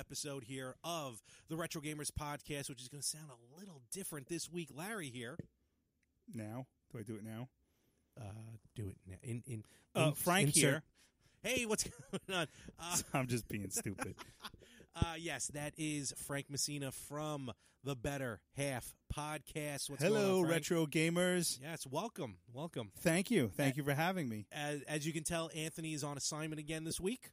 another wonderful episode here of the Retro Gamers Podcast, which is going to sound a little different this week. Larry here. Now, do I do it now? Uh, do it now. In, in, Uh, Frank insert- here. Hey, what's going on? Uh, I'm just being stupid. uh, yes, that is Frank Messina from the Better Half Podcast. What's Hello, going on, Frank? retro gamers. Yes, welcome, welcome. Thank you, thank you for having me. As, as you can tell, Anthony is on assignment again this week.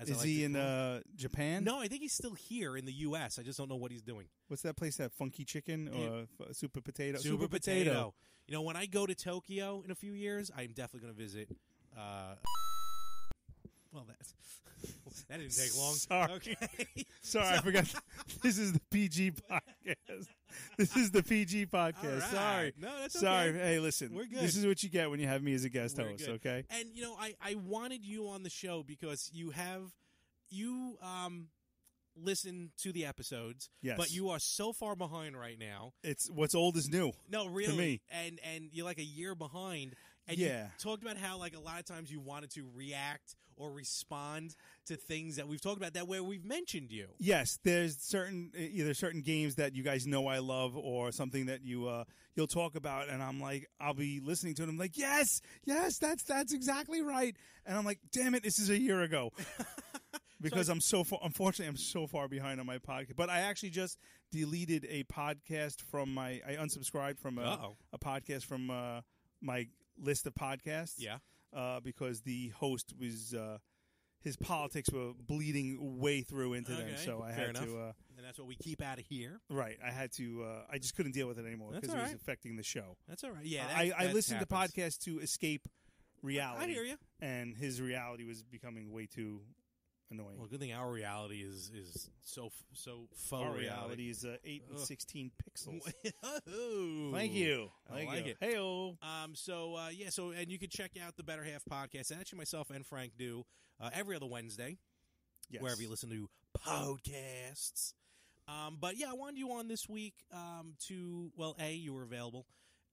As Is like he in uh, Japan? No, I think he's still here in the U.S. I just don't know what he's doing. What's that place? That Funky Chicken or f- Super Potato? Super, potato. You know, when I go to Tokyo in a few years, I'm definitely going to visit. Uh, well, that's that didn't take long. Sorry. Okay. Sorry, I forgot. this is the PG podcast. This is the PG podcast. Right. Sorry. No, that's Sorry. okay. Hey, listen. We're good. This is what you get when you have me as a guest We're host. good. Okay. And you know, I I wanted you on the show because you have you um listen to the episodes, Yes. but you are so far behind right now. It's what's old is new. No, really. me. And and you're like a year behind. And Yeah. you talked about how like a lot of times you wanted to react or respond to things that we've talked about that where we've mentioned you. Yes, there's certain either certain games that you guys know I love, or something that you uh, you'll talk about, and I'm like, I'll be listening to it. I'm like, yes, yes, that's that's exactly right, and I'm like, damn it, this is a year ago. Because I'm so far, unfortunately, I'm so far behind on my podcast. But I actually just deleted a podcast from my, I unsubscribed from a, a podcast from uh, my list of podcasts. Yeah. uh, because the host was uh, his politics were bleeding way through into them. So I fair had enough. to. Uh, and that's what we keep out of here. Right, I had to. Uh, I just couldn't deal with it anymore because it was right. affecting the show. That's all right. Yeah, that, I, I that listened happens. to podcasts to escape reality. I hear ya. And his reality was becoming way too annoying. Well, good thing our reality is is so so faux Our reality. is uh, eight and sixteen pixels. Thank you. I Thank like you. it. Hey-o. Um, so uh, yeah, so and you can check out the Better Half podcast. And actually, myself and Frank do uh, every other Wednesday, Yes. wherever you listen to podcasts. Um, but yeah, I wanted you on this week um, to well, a you were available,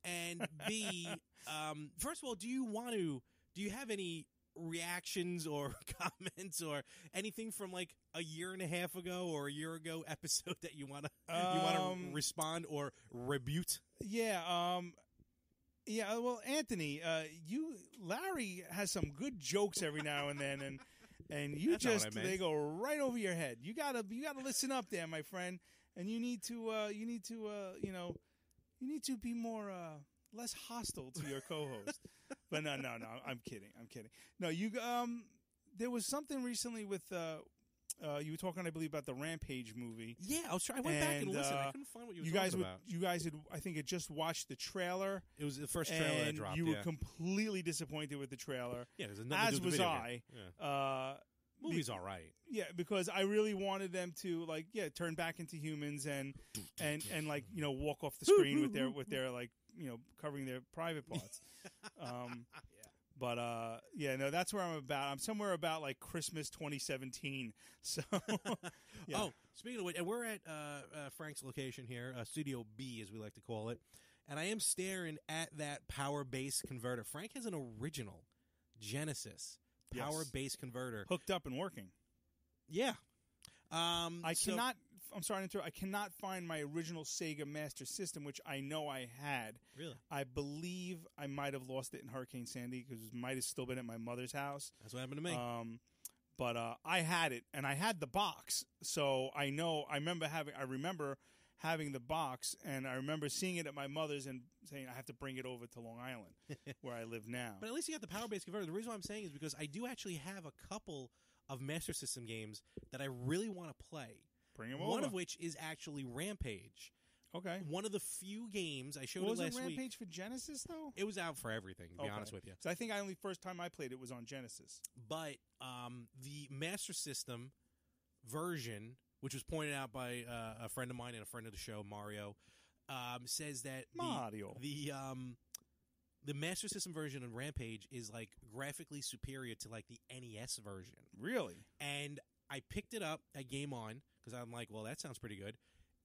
and b um, first of all, do you want to? Do you have any reactions or comments or anything from like a year and a half ago or a year ago episode that you want to you want Um, to respond or rebut? Yeah. Um. Yeah. Well, Anthony, uh, you Larry has some good jokes every now and then, and and you That's just they go right over your head. You gotta you gotta listen up there, my friend, and you need to uh, you need to uh, you know you need to be more uh, less hostile to your co-host. but no, no, no. I'm kidding. I'm kidding. No, you um. There was something recently with uh, uh, you were talking, I believe, about the Rampage movie. Yeah, I was trying. I went back and And, listened. I uh, couldn't find what you were You guys, talking would, about. you guys had, I think, had just watched the trailer, It was the first trailer that and dropped. you were yeah. completely disappointed with the trailer. Yeah, there's nothing as was I. game. Uh, Movie's all right. yeah, because I really wanted them to like, yeah, turn back into humans and and and like you know walk off the screen with their with their like you know covering their private parts. Um, But uh, yeah, no, that's where I'm about. I'm somewhere about like Christmas 2017. So, yeah. Oh, speaking of which, and we're at uh, uh, Frank's location here, uh, Studio B, as we like to call it, and I am staring at that power base converter. Frank has an original Genesis power Yes. base converter. hooked up and working. Yeah. Um, I so- cannot. I'm sorry to interrupt. I cannot find my original Sega Master System, which I know I had. Really? I believe I might have lost it in Hurricane Sandy because it might have still been at my mother's house. That's what happened to me. Um, but uh, I had it, and I had the box, so I know. I remember having. I remember having the box, and I remember seeing it at my mother's and saying I have to bring it over to Long Island, where I live now. But at least you got the power base converter. The reason why I'm saying is because I do actually have a couple of Master System games that I really want to play. Bring 'em One over. of which is actually Rampage. okay. One of the few games I showed Was it it last Rampage week. for Genesis though? It was out for everything, to be honest with you. So I think I only first time I played it was on Genesis. But um, the Master System version, which was pointed out by uh, a friend of mine and a friend of the show, Mario, um, says that the, Mario. the um, the Master System version of Rampage is like graphically superior to like the NES version. Really? and I picked it up at Game On because I'm like, well, that sounds pretty good,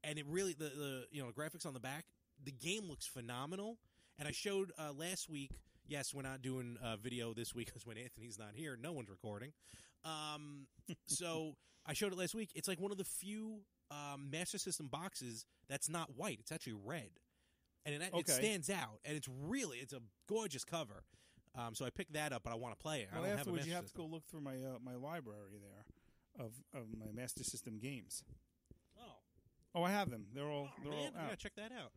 and it really the the you know graphics on the back, the game looks phenomenal, and I showed uh, last week. Yes, we're not doing uh, video this week because when Anthony's not here, no one's recording. Um, so I showed it last week. It's like one of the few um, Master System boxes that's not white. It's actually red, and it, Okay. it stands out. And it's really it's a gorgeous cover. Um, so I picked that up, but I want to play it. I Well, don't have a Master you have System. to go look through my uh, my library there of of my Master System games. Oh, Oh, I have them. They're all oh they're man, all I out. gotta check that out.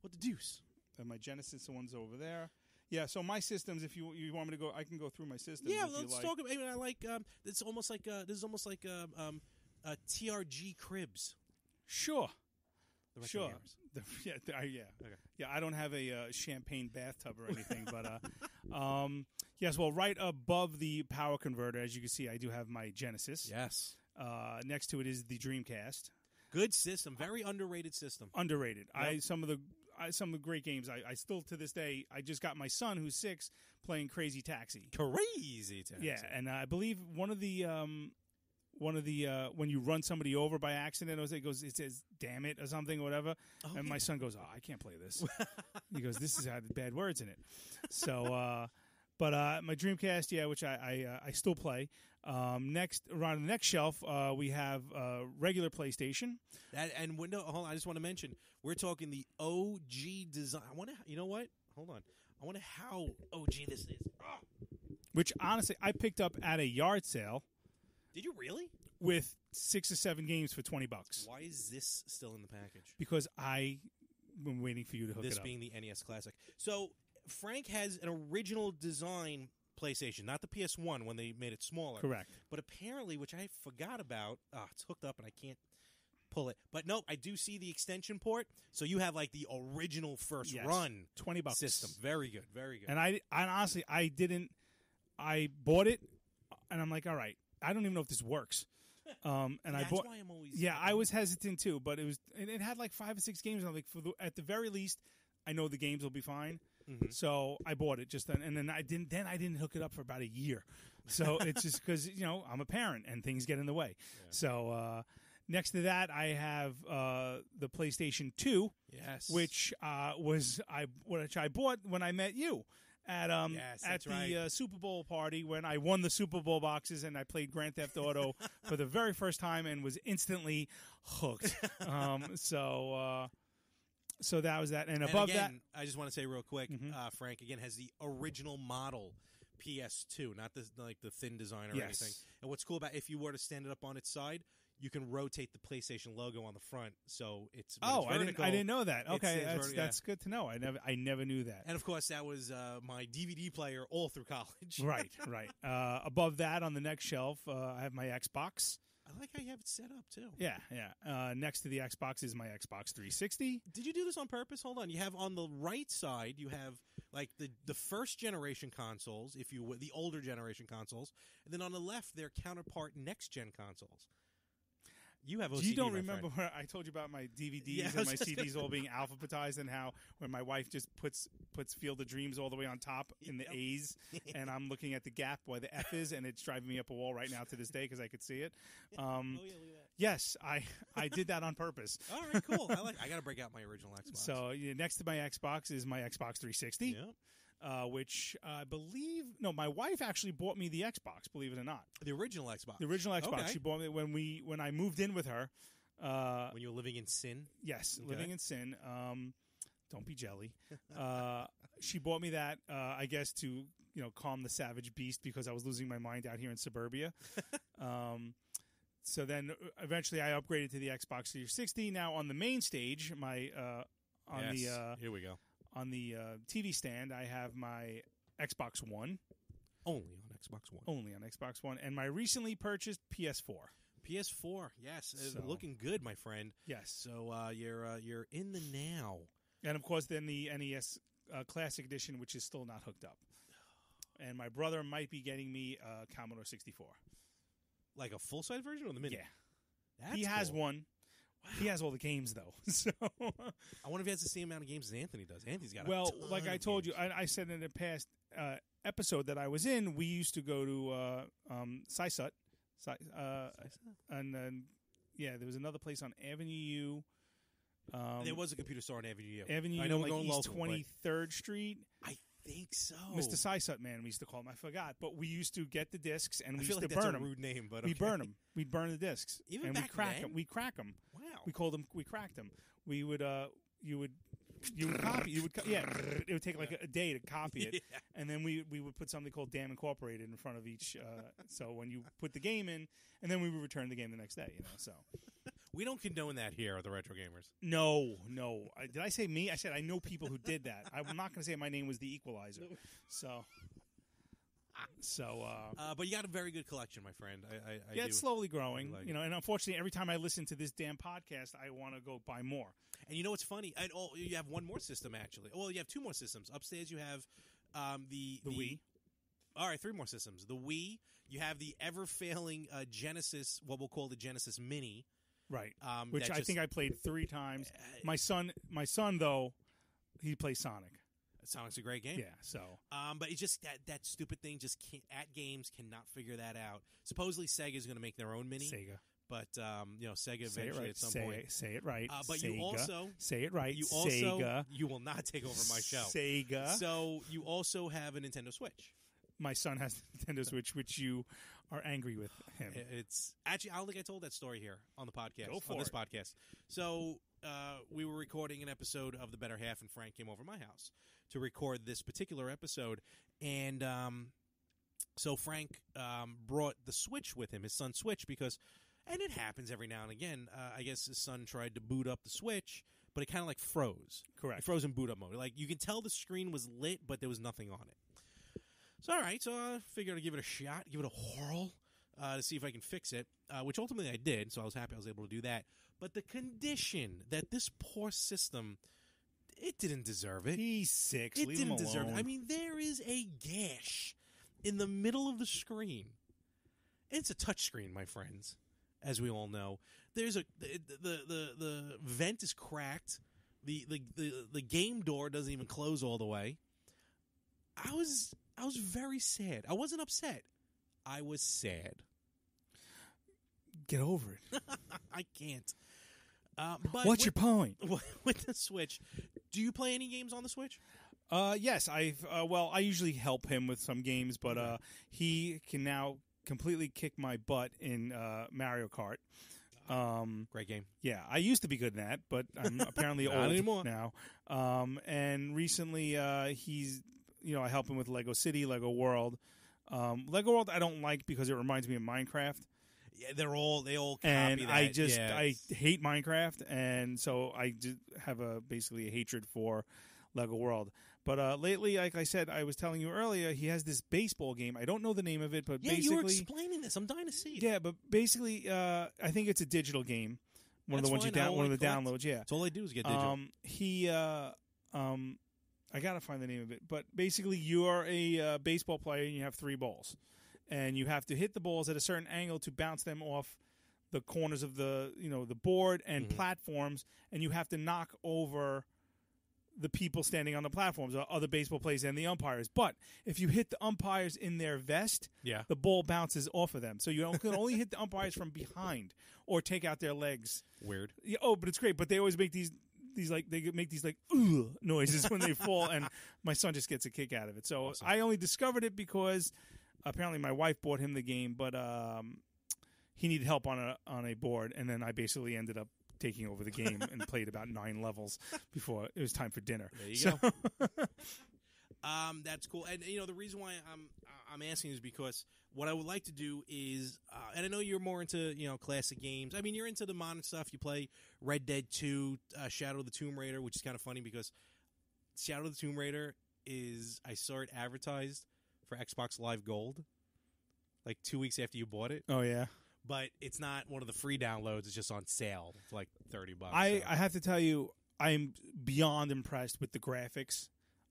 What the deuce? And my Genesis the one's over there. Yeah, so my systems. If you you want me to go, I can go through my systems. Yeah, if let's you like. talk about. I mean, I like. Um, it's almost like. Uh, this is almost like um, um, uh, TRG cribs. Sure, The sure. The, yeah, the, I- yeah, Okay. yeah. I don't have a uh, champagne bathtub or anything, but uh, um, yes. Well, right above the power converter, as you can see, I do have my Genesis. Yes. Uh, next to it is the Dreamcast. Good system. Very underrated system. Underrated. I some of the I, some of the great games. I, I still to this day. I just got my son who's six playing Crazy Taxi. Crazy. Taxi. Yeah, and I believe one of the um, one of the uh, when you run somebody over by accident, it goes it says "damn it" or something or whatever, Oh, and yeah. my son goes, "Oh, I can't play this." he goes, "This has had bad words in it." So, uh, but uh, my Dreamcast, yeah, which I I, uh, I still play. Um, next, around the next shelf, uh, we have uh, regular PlayStation. That and window. Hold on. I just want to mention we're talking the OG design. I wonder. You know what? Hold on. I wonder how OG this is. Ah, which honestly I picked up at a yard sale did you really? with six or seven games for twenty bucks Why is this still in the package? because I been waiting for you to hook this it up. This being the NES Classic. So Frank has an original design PlayStation, not the PS1 when they made it smaller. Correct. But apparently, which I forgot about, ah, it's hooked up and I can't pull it. But no, I do see the extension port. So you have like the original first Yes. run Twenty bucks system. Very good. Very good. And I, I honestly, I didn't. I bought it, and I'm like, all right, I don't even know if this works. Um, and I That's bought. why I'm always Yeah, I was hesitant too, but it was. It, it had like five or six games. And I'm like, for the, at the very least, I know the games will be fine. Mhm. So I bought it just then, and then I didn't. Then I didn't hook it up for about a year. So it's just because you know I'm a parent and things get in the way. So uh, next to that, I have uh, the PlayStation Two, Yes. which uh, was I which I bought when I met you at um Yes, at the right. uh, Super Bowl party when I won the Super Bowl boxes and I played Grand Theft Auto for the very first time and was instantly hooked. um, so uh, so that was that, and And above again, I just want to say real quick, Mhm. uh, Frank again has the original model PS2, not the like the thin design or Yes. anything. And what's cool about if you were to stand it up on its side, you can rotate the PlayStation logo on the front, so it's Oh, it's I didn't. I didn't know that. Okay, it's that's verti- yeah. that's good to know. I never I never knew that. And of course, that was uh, my DVD player all through college. right, right. Uh, above that, on the next shelf, uh, I have my Xbox. I like how you have it set up too. Yeah, yeah. Uh, next to the Xbox is my Xbox 360. Did you do this on purpose? Hold on. You have on the right side, you have like the the first generation consoles, if you would, the older generation consoles, and then on the left, their counterpart next gen consoles. You have OCD, you don't remember friend. where I told you about my DVDs Yeah, and my CDs all being alphabetized and how when my wife just puts puts Field of Dreams all the way on top in the Yep. A's and I'm looking at the gap where the F is and it's driving me up a wall right now to this day because I could see it. Um, Oh yeah, look at that. yes, I I did that on purpose. All right, cool. I like. I got to break out my original Xbox. So yeah, next to my Xbox is my Xbox 360, yeah. Uh, which I believe no, my wife actually bought me the Xbox. Believe it or not, the original Xbox. the original Xbox. Okay. She bought me when we when I moved in with her. Uh, when you were living in sin. Yes, living in sin. Um, don't be jelly. Uh, she bought me that, uh, I guess, to you know calm the savage beast because I was losing my mind out here in suburbia. um, so then uh, eventually I upgraded to the Xbox 360. Now on the main stage, my uh, on Yes. the uh, Here we go. On the uh, TV stand, I have my Xbox One Only on Xbox One. only on Xbox One, and my recently purchased PS4. PS4. Yes, So- looking good, my friend. Yes, So uh, you're uh, you're in the now. And of course, then the NES uh, Classic Edition, which is still not hooked up. And my brother might be getting me a Commodore 64. Like a full size version or the mini? Yeah, That's he has cool. one. He has all the games though. so, I wonder if he has the same amount of games as Anthony does. Anthony's got a well, like I told you. I, I said in a past uh, episode that I was in, we used to go to uh, um, uh, and then yeah, there was another place on Avenue U. Um, there was a computer store on Avenue U. Avenue I U, know on, we're going East Twenty Third Street. I think so. Mr. Sysut Man, we used to call him. I forgot, but we used to get the discs and I we used like to burn a them. rude name, but We okay. burn them. We'd burn the discs. Even and back we crack then? them. We crack them. Wow. We called them. We cracked them. We would. uh You would. You would copy. You would. Co- yeah. It would take like a, a day to copy it, Yeah. and then we we would put something called Damn Incorporated in front of each. Uh, so when you put the game in, and then we would return the game the next day. You know. So We don't condone that here at the Retro Gamers. no, no. I, did I say me? I said I know people who did that. I'm not going to say my name was the Equalizer. So. So uh, Uh, but you got a very good collection, my friend. I, I, I yeah, it's slowly growing, like you know. And unfortunately, every time I listen to this damn podcast, I want to go buy more. And you know what's funny? And oh, you have one more system actually. Well, you have two more systems. Upstairs, you have um, the The Wii. All right, three more systems. The Wii. You have the ever failing uh, Genesis, what we'll call the Genesis Mini, Right. um, Which I just- think I played three times. Uh, My son, my son though, he plays Sonic. Sonic's a great game. Yeah. So Um, but it's just that that stupid thing just can't at games cannot figure that out. Supposedly Sega's going to make their own mini, Sega. but um, you know Sega Say eventually right. at some say, point. it, say it right. Uh, but Sega. you also say it right. you also Sega. you will not take over my show. Sega. So you also have a Nintendo Switch. my son has Nintendo Switch, which you are angry with him. It's actually I don't think I told that story here on the podcast. Go for on this it. podcast. So uh, we were recording an episode of the Better Half, and Frank came over to my house to record this particular episode, and um, so Frank um, brought the Switch with him, his son's Switch, because and it happens every now and again. Uh, I guess his son tried to boot up the Switch, but it kind of like froze. It Correct. froze in boot up mode. Like you can tell the screen was lit, but there was nothing on it. So all right, so I figured I'd give it a shot, give it a whirl, uh, to see if I can fix it. Uh, which ultimately I did. So I was happy I was able to do that. But the condition that this poor system, it didn't deserve it. He's six. It Leave didn't him deserve it. I mean, there is a gash in the middle of the screen. It's a touch screen, my friends, as we all know. There's a the the the, the vent is cracked. The, the the the game door doesn't even close all the way. I was I was very sad. I wasn't upset. I was sad. Get over it. I can't. Uh, but What's with, your point? with the Switch? Do you play any games on the Switch? Uh, yes, I've. Uh, well, I usually help him with some games, but uh, he can now completely kick my butt in uh, Mario Kart. Um, Great game. yeah, I used to be good in that, but I'm apparently Not old anymore. now. Um, and recently, uh, he's, you know, I help him with Lego City, Lego World. Um, Lego World, I don't like because it reminds me of Minecraft, Yeah, they're all they all and that. I just Yeah, I hate Minecraft, and so I have a basically a hatred for Lego World. But uh, lately, like I said, I was telling you earlier, he has this baseball game. I don't know the name of it, but yeah, you were explaining this. I'm dying to see it. yeah, but basically, uh, I think it's a digital game. One That's of the ones you fine. I down, one of the collect. downloads. Yeah, That's all I do is get digital. um, he, uh, um, I gotta find the name of it, but basically, you are a uh, baseball player and you have three balls, and you have to hit the balls at a certain angle to bounce them off the corners of the you know the board and Mhm. platforms, and you have to knock over the people standing on the platforms, uh, other baseball players and the umpires. But if you hit the umpires in their vest, yeah. the ball bounces off of them. So you can only hit the umpires from behind or take out their legs. Weird. Yeah, oh, but it's great. But they always make these these like they make these like noises when they fall, and my son just gets a kick out of it. So Awesome. I only discovered it because apparently my wife bought him the game, but um, he needed help on a on a board, and then I basically ended up taking over the game and played about nine levels before it was time for dinner. There you So- go. Um, that's cool. And you know the reason why I'm I'm asking is because what I would like to do is, uh, and I know you're more into you know classic games. I mean, you're into the modern stuff. You play Red Dead Two, uh, Shadow of the Tomb Raider, which is kind of funny because Shadow of the Tomb Raider is I saw it advertised for Xbox Live Gold, like two weeks after you bought it. Oh yeah, But it's not one of the free downloads. It's just on sale for like thirty bucks. I so. I have to tell you, I'm beyond impressed with the graphics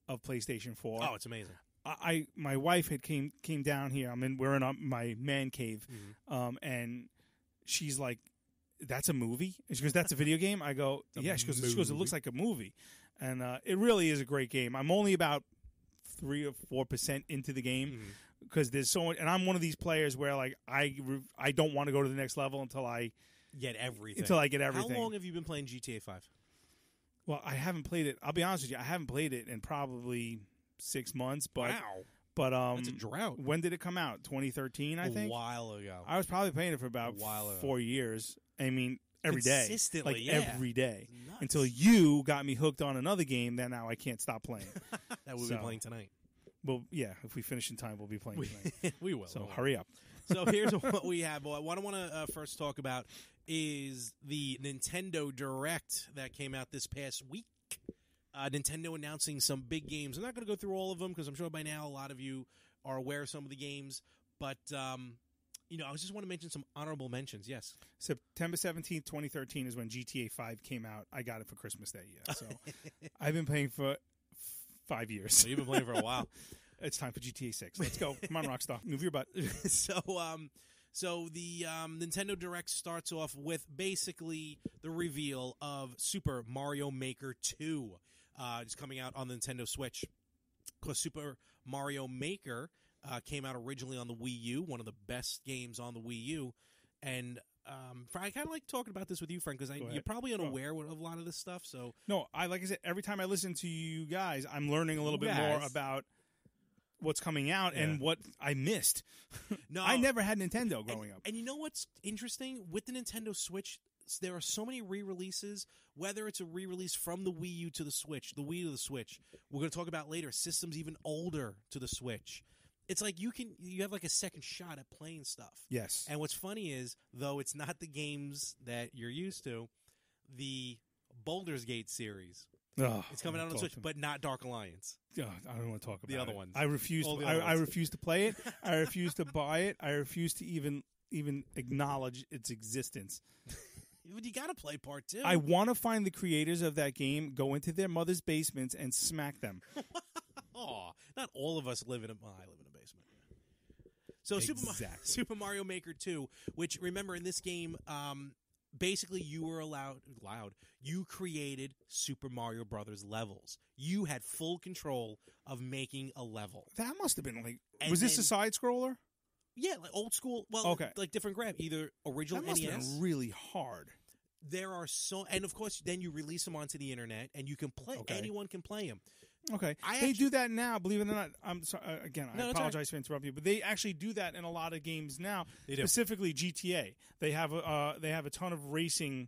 of PlayStation Four. oh, it's amazing. I, I my wife had came came down here. I'm in we're in my man cave, Mhm. um, and she's like, "That's a movie." And she goes, "That's a video game." I go, "Yeah." She goes, "She goes, it looks like a movie," and uh, it really is a great game. I'm only about three or four percent into the game because there's so much, and I'm one of these players where like I re- I don't want to go to the next level until I Get everything. until I get everything. How long have you been playing GTA Five? Well, I haven't played it. I'll be honest with you. I haven't played it in probably six months. But wow, but um, that's a drought. when did it come out? 2013, I think. A while ago. I was probably playing it for about A while ago. four years. I mean, every day, Consistently, like yeah. every day, Nuts. until you got me hooked on another game. That now I can't stop playing. that we'll so- be playing tonight. well, yeah, if we finish in time, we'll be playing We, tonight. we will. So we will. hurry up. So here's what we have. What I want to uh, first talk about is the Nintendo Direct that came out this past week. Uh, Nintendo announcing some big games. I'm not going to go through all of them because I'm sure by now a lot of you are aware of some of the games. But um, you know, I just want to mention some honorable mentions. Yes, September 17th, 2013 is when GTA 5 came out. I got it for Christmas that year. So I've been playing for five years. so you've been playing for a while. It's time for GTA 6. Let's go. Come on, Rockstar. Move your butt. so um so the um, Nintendo Direct starts off with basically the reveal of Super Mario Maker 2. Uh, it's coming out on the Nintendo Switch. Because Super Mario Maker uh, came out originally on the Wii U, one of the best games on the Wii U. And um, I kind of like talking about this with you, Frank, because you're probably unaware of a lot of this stuff. So No, I like I said, every time I listen to you guys, I'm learning a little bit more about what's coming out and what I missed. no, I never had Nintendo growing and, up. And you know what's interesting with the Nintendo Switch? There are so many re-releases. Whether it's a re-release from the Wii U to the Switch, the Wii to the Switch, we're going to talk about later. Systems even older to the Switch. It's like you can you have like a second shot at playing stuff. Yes. And what's funny is though it's not the games that you're used to, the Baldur's Gate series. Ugh, It's coming out on Switch, but not Dark Alliance. Ugh, I don't want to talk about The other it. ones. I refuse. To, I, I refuse to play it. I refuse to buy it. I refuse to even even acknowledge its existence. You got to play part two. I want to find the creators of that game, go into their mother's basements, and smack them. Aw, not all of us live in a. Well, I live in a So Super, Ma- Exactly. Super Mario Maker Two, which remember in this game, um, basically you were allowed allowed you created Super Mario Brothers levels. You had full control of making a level. That must have been like. And was this then- a side scroller? Yeah, like old school. Well, Okay. like different grab, either original That must have NES. been really hard. There are so, and of course, then you release them onto the internet, and you can play. Okay. Anyone can play them. Okay, I they actu- do that now. Believe it or not, I'm sorry. Uh, again, I all right. apologize for interrupting you, but they actually do that in a lot of games now. They do. Specifically, GTA. They have a uh, they have a ton of racing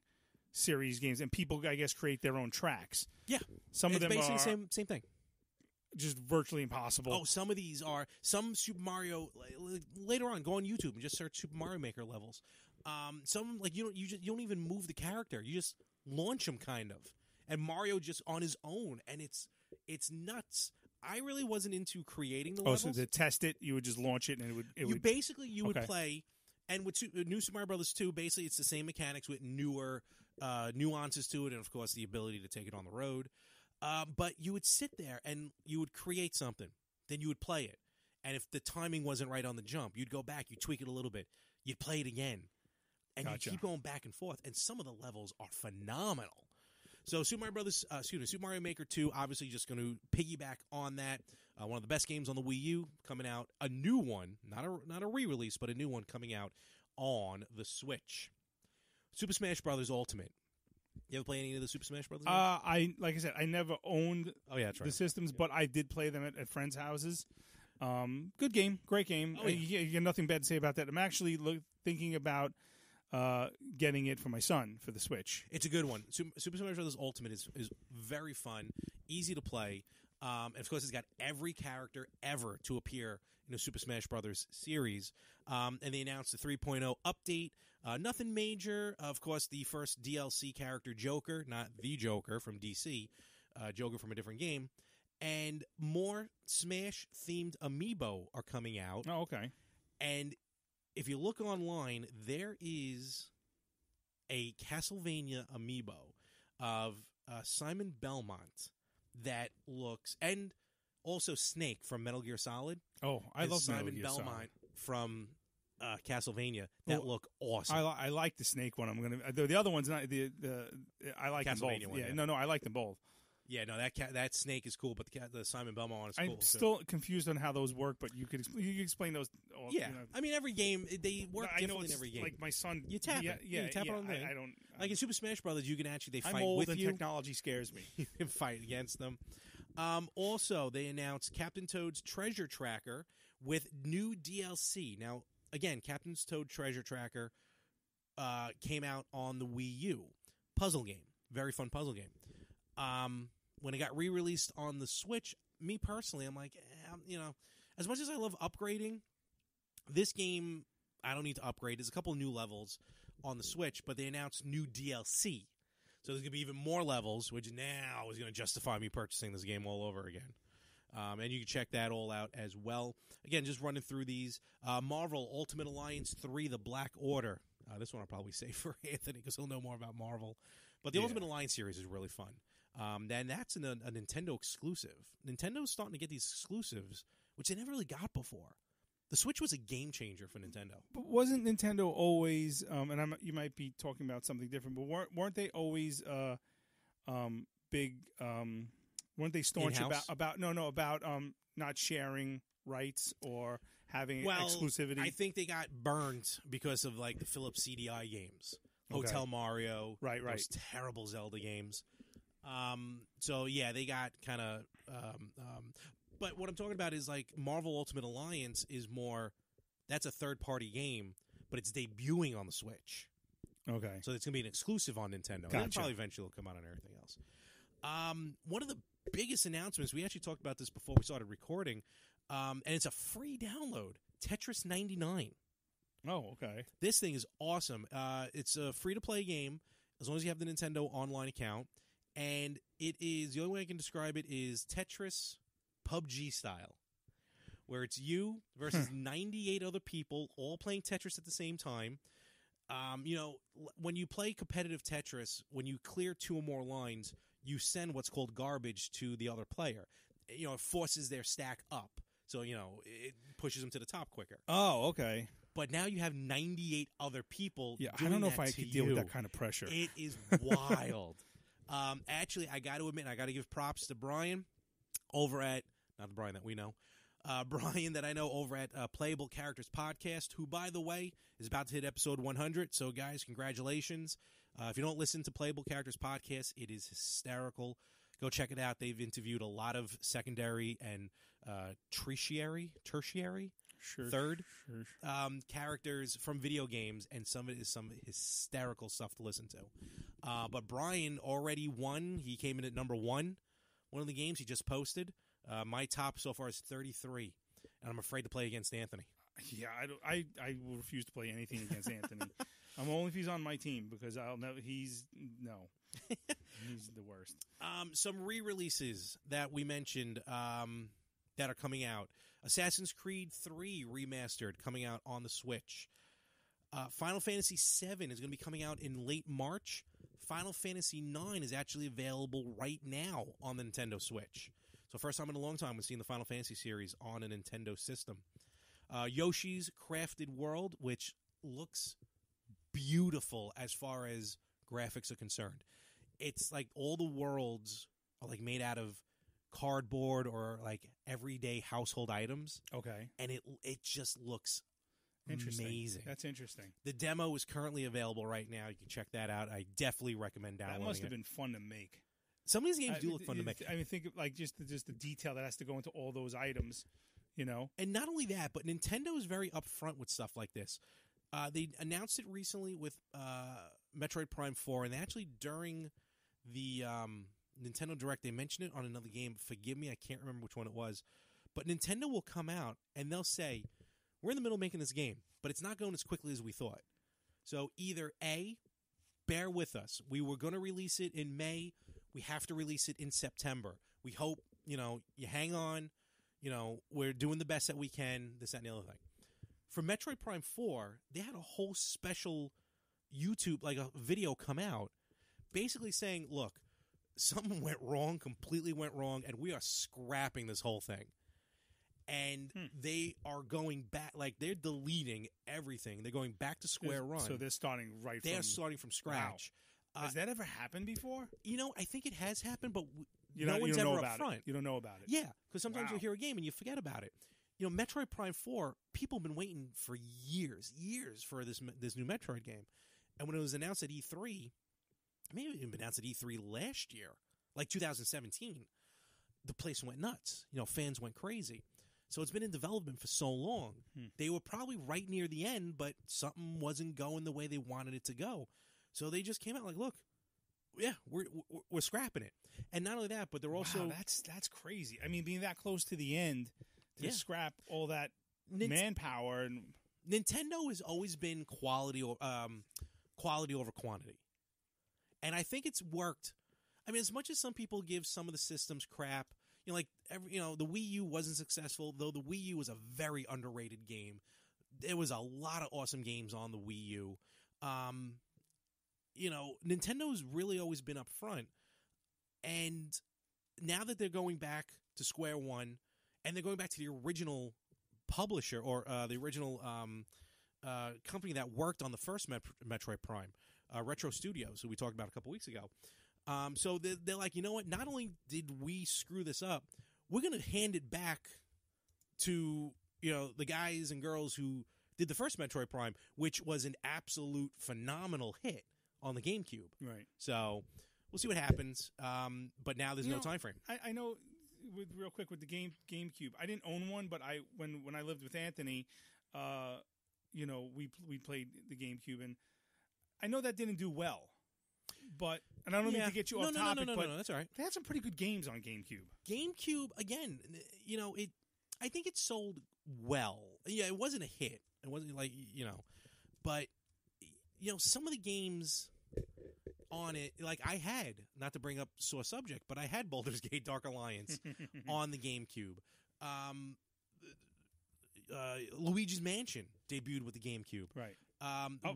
series games, and people, I guess, create their own tracks. Yeah, Some it's of them basically are the same same thing. just virtually impossible. Oh, some of these are some Super Mario. Later on, go on YouTube and just search Super Mario Maker levels. Um, some like you don't you just you don't even move the character. You just launch him kind of, and Mario just on his own, and it's it's nuts. I really wasn't into creating the Oh, levels. so to test it, you would just launch it, and it would it you would. basically you would play, and with Su- uh, New Super Mario Brothers two, basically it's the same mechanics with newer uh, nuances to it, and of course the ability to take it on the road. Um, but you would sit there and you would create something, then you would play it, and if the timing wasn't right on the jump, you'd go back, you'd tweak it a little bit, you'd play it again, and Gotcha. you keep going back and forth. And some of the levels are phenomenal. So Super Mario Brothers, uh, excuse me, Super Mario Maker Two, obviously just going to piggyback on that. Uh, one of the best games on the Wii U coming out. A new one, not a not a re-release, but a new one coming out on the Switch. Super Smash Brothers Ultimate. You ever play any of the Super Smash Brothers? uh, I like I said, I never owned oh yeah, right. the systems, but I did play them at, at friends' houses. Um, good game, great game. Oh, yeah. you, you have nothing bad to say about that. I'm actually look, thinking about uh, getting it for my son for the Switch. It's a good one. Super, Super Smash Bros. Ultimate is, is very fun, easy to play, um, and of course, it's got every character ever to appear in a Super Smash Brothers series. Um, and they announced the 3.0 update. Uh, nothing major. Of course, the first DLC character, Joker, not the Joker from DC, uh, Joker from a different game, and more Smash themed amiibo are coming out. Oh, okay. And if you look online, there is a Castlevania amiibo of uh, Simon Belmont that looks, and also Snake from Metal Gear Solid. Oh, I love Simon Gear Solid. Belmont from uh, Castlevania that Well, look awesome. I, li- I like the snake one. I'm gonna the, the other one's not the the I like them both. One, yeah, yeah. no, no, I like them both. Yeah, no, that that Snake is cool, but the, the Simon Belmont one is cool. I'm cool. too. still confused on how those work, but you could expl- you could explain those. all, yeah. you know. I mean, every game they work I know differently in every game. like my son. You tap yeah, it. Yeah, Yeah, you tap it on the thing. I, I don't. like in Super Smash Brothers, you can actually they I'm fight with you. technology scares me. you can fight against them. Um, also, they announced Captain Toad's Treasure Tracker with new DLC. Now, again, Captain Toad Treasure Tracker uh, came out on the Wii U. Puzzle game. Very fun puzzle game. Um, when it got re released on the Switch, me personally, I'm like, eh, you know, as much as I love upgrading, this game, I don't need to upgrade. There's a couple new levels on the Switch, but they announced new DLC. So there's going to be even more levels, which now is going to justify me purchasing this game all over again. Um, and you can check that all out as well. Again, just running through these. Uh, Marvel Ultimate Alliance 3, The Black Order. Uh, this one I'll probably say for Anthony because he'll know more about Marvel. But the Yeah. Ultimate Alliance series is really fun. Um, then that's an, a Nintendo exclusive. Nintendo's starting to get these exclusives, which they never really got before. The Switch was a game changer for Nintendo. But wasn't Nintendo always? Um, and I'm, you might be talking about something different, but weren't weren't they always uh, um, big? Um, weren't they staunch about In-house? about no no about um, not sharing rights or having Well, exclusivity? I think they got burned because of like the Philips CDI games, Okay. Hotel Mario, Right, right. those terrible Zelda games. Um, so yeah, they got kind of. Um, um, but what I'm talking about is like Marvel Ultimate Alliance is more. That's a third party game, but it's debuting on the Switch, okay. so it's gonna be an exclusive on Nintendo. And Gotcha. probably eventually will come out on everything else. Um, one of the biggest announcements we actually talked about this before we started recording, um, and it's a free download. Tetris 99. Oh, okay. This thing is awesome. Uh, it's a free to play game as long as you have the Nintendo online account, and it is the only way I can describe it is Tetris PUBG style, where it's you versus 98 other people all playing Tetris at the same time. Um, you know, when you play competitive Tetris, when you clear two or more lines, you send what's called garbage to the other player. You know, it forces their stack up. So, you know, it pushes them to the top quicker Oh, okay. but now you have 98 other people. Yeah, I don't know if I could deal with that kind of pressure. It is wild. Um, actually, I got to admit, I got to give props to Brian over at not the Brian that we know, uh, Brian that I know over at uh, Playable Characters Podcast, who, by the way, is about to hit episode 100. So, guys, congratulations! Uh, if you don't listen to Playable Characters Podcast, it is hysterical. Go check it out. They've interviewed a lot of secondary and uh, tertiary, tertiary, sure. third Sure. um, characters from video games, and some of it is some hysterical stuff to listen to. Uh, but Brian already won. He came in at number one. One of the games he just posted. Uh, my top so far is 33, and I'm afraid to play against Anthony. Yeah, I, don't, I I will refuse to play anything against Anthony. I'm only if he's on my team because I'll know He's no. he's the worst. Um, some re-releases that we mentioned um, that are coming out: Assassin's Creed 3 remastered coming out on the Switch. Uh, Final Fantasy VII is going to be coming out in late March. Final Fantasy IX is actually available right now on the Nintendo Switch. So first time in a long time we're seeing the Final Fantasy series on a Nintendo system. Uh, Yoshi's Crafted World, which looks beautiful as far as graphics are concerned. It's like all the worlds are like made out of cardboard or like everyday household items, Okay, and it it just looks interesting. amazing. That's interesting. The demo is currently available right now. You can check that out. I definitely recommend downloading That must have it. been fun to make. Some of these games I- do look fun to make. I mean, think of like just the, just the detail that has to go into all those items. You know, And not only that, but Nintendo is very upfront with stuff like this. Uh, they announced it recently with uh, Metroid Prime 4, and they actually during the um, Nintendo Direct, they mentioned it on another game. Forgive me, I can't remember which one it was. But Nintendo will come out and they'll say, We're in the middle of making this game, but it's not going as quickly as we thought. So either A, bear with us. We were going to release it in May. We have to release it in September. We hope, you know, you hang on. You know, we're doing the best that we can, this, that, and the other thing. For Metroid Prime 4, they had a whole special YouTube, like a video come out, basically saying, look, something went wrong, completely went wrong, and we are scrapping this whole thing. And Hmm. they are going back, like they're deleting everything. They're going back to square one. So they're starting right they from. are starting from scratch. Uh, has that ever happened before? you know, I think it has happened, but w- You no don't, one's you ever know up about front. it. You don't know about it. Yeah, because sometimes Wow. you'll hear a game and you forget about it. You know, Metroid Prime Four, people have been waiting for years, years for this this new Metroid game, and when it was announced at E3, maybe it had been announced at E3 last year, like 2017. the place went nuts. You know, fans went crazy. So it's been in development for so long. Hmm. They were probably right near the end, but something wasn't going the way they wanted it to go. So they just came out like, look, yeah, we're we're, we're scrapping it. And not only that, but they're also wow, that's that's crazy. I mean, being that close to the end to Yeah. scrap all that Nint- manpower and Nintendo has always been quality or um, quality over quantity, and I think it's worked. I mean, as much as some people give some of the systems crap, you know, like every, you know, the Wii U wasn't successful, though. The Wii U was a very underrated game. There was a lot of awesome games on the Wii U. Um, you know, Nintendo's really always been up front, and now that they're going back to square one, and they're going back to the original publisher or uh, the original um, uh, company that worked on the first Met- Metroid Prime, uh, Retro Studios, who we talked about a couple weeks ago. Um, so they're, they're like, you know what? Not only did we screw this up, we're going to hand it back to you know the guys and girls who did the first Metroid Prime, which was an absolute phenomenal hit on the GameCube. right. So we'll see what happens. Um, but now there's You no know, time frame. I, I know with real quick with the game GameCube. I didn't own one, but I when when I lived with Anthony, uh, you know, we we played the GameCube, and I know that didn't do well. But and I don't mean to get you no, off no, topic, no, no, but no, no, that's all right. they had some pretty good games on GameCube. GameCube again, you know, it I think it sold well. Yeah, it wasn't a hit. It wasn't like, you know, but you know, some of the games on it like I had, not to bring up sore subject, but I had Baldur's Gate Dark Alliance on the GameCube. Um uh, Luigi's Mansion debuted with the GameCube. Right. Um, Oh,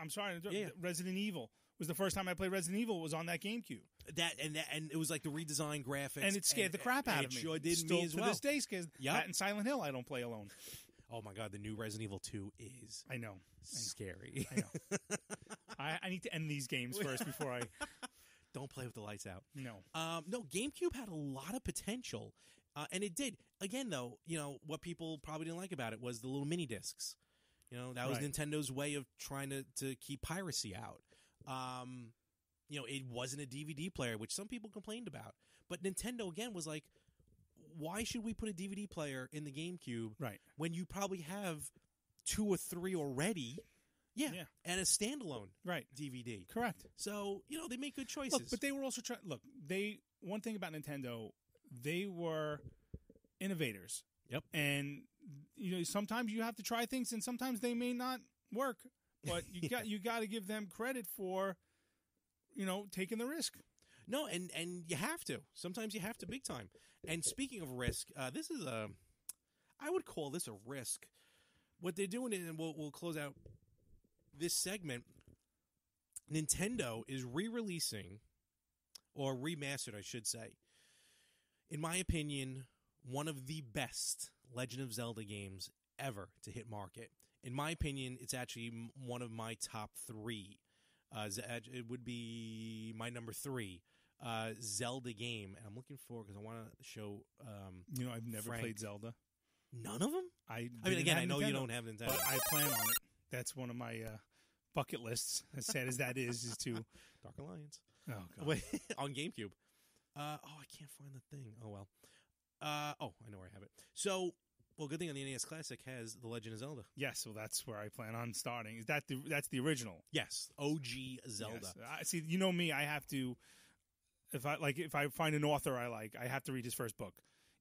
I'm sorry. Yeah. Resident Evil was the first time I played Resident Evil. Was on that GameCube, that and that and it was like the redesigned graphics, and it scared the crap out of me. Sure did Still me as to well. this day scares. Yep. That and Silent Hill, I don't play alone. Oh my god, the new Resident Evil Two is I know. scary. I know. I, I need to end these games first before I. Don't play with the lights out. No. Um, no, GameCube had a lot of potential, uh, and it did. Again, though, you know what people probably didn't like about it was the little mini discs. You know that was Right. Nintendo's way of trying to to keep piracy out. Um, you know, it wasn't a DVD player, which some people complained about. But Nintendo again was like, why should we put a DVD player in the GameCube Right. when you probably have two or three already? Yeah, Yeah. and a standalone Right. DVD. Correct. So you know they make good choices. Look, but they were also trying. Look, they one thing about Nintendo, they were innovators. Yep. And you know, sometimes you have to try things, and sometimes they may not work. But you got you got to give them credit for, you know, taking the risk. No, and and you have to. Sometimes you have to big time. And speaking of risk, uh, this is a, I would call this a risk. What they're doing, is, and we'll we'll close out this segment. Nintendo is re-releasing, or remastered, I should say. In my opinion, one of the best Legend of Zelda games ever to hit market. In my opinion, it's actually one of my top three. Uh, it would be my number three uh, Zelda game, and I'm looking for because I want to show um, You know, I've never Frank. played Zelda. none of them. I I mean, again, I know you don't have Nintendo. but I plan on it. That's one of my uh, bucket lists. As sad as that is, is to Dark Alliance oh god, Wait, on GameCube. Uh, oh, I can't find the thing. Oh well. Uh, oh, I know where I have it. So, well, good thing on the NES Classic has the Legend of Zelda. yes. Well, that's where I plan on starting. Is that the that's the original? Yes, OG Zelda. Yes. I, see, you know me. I have to. If I like, if I find an author I like, I have to read his first book.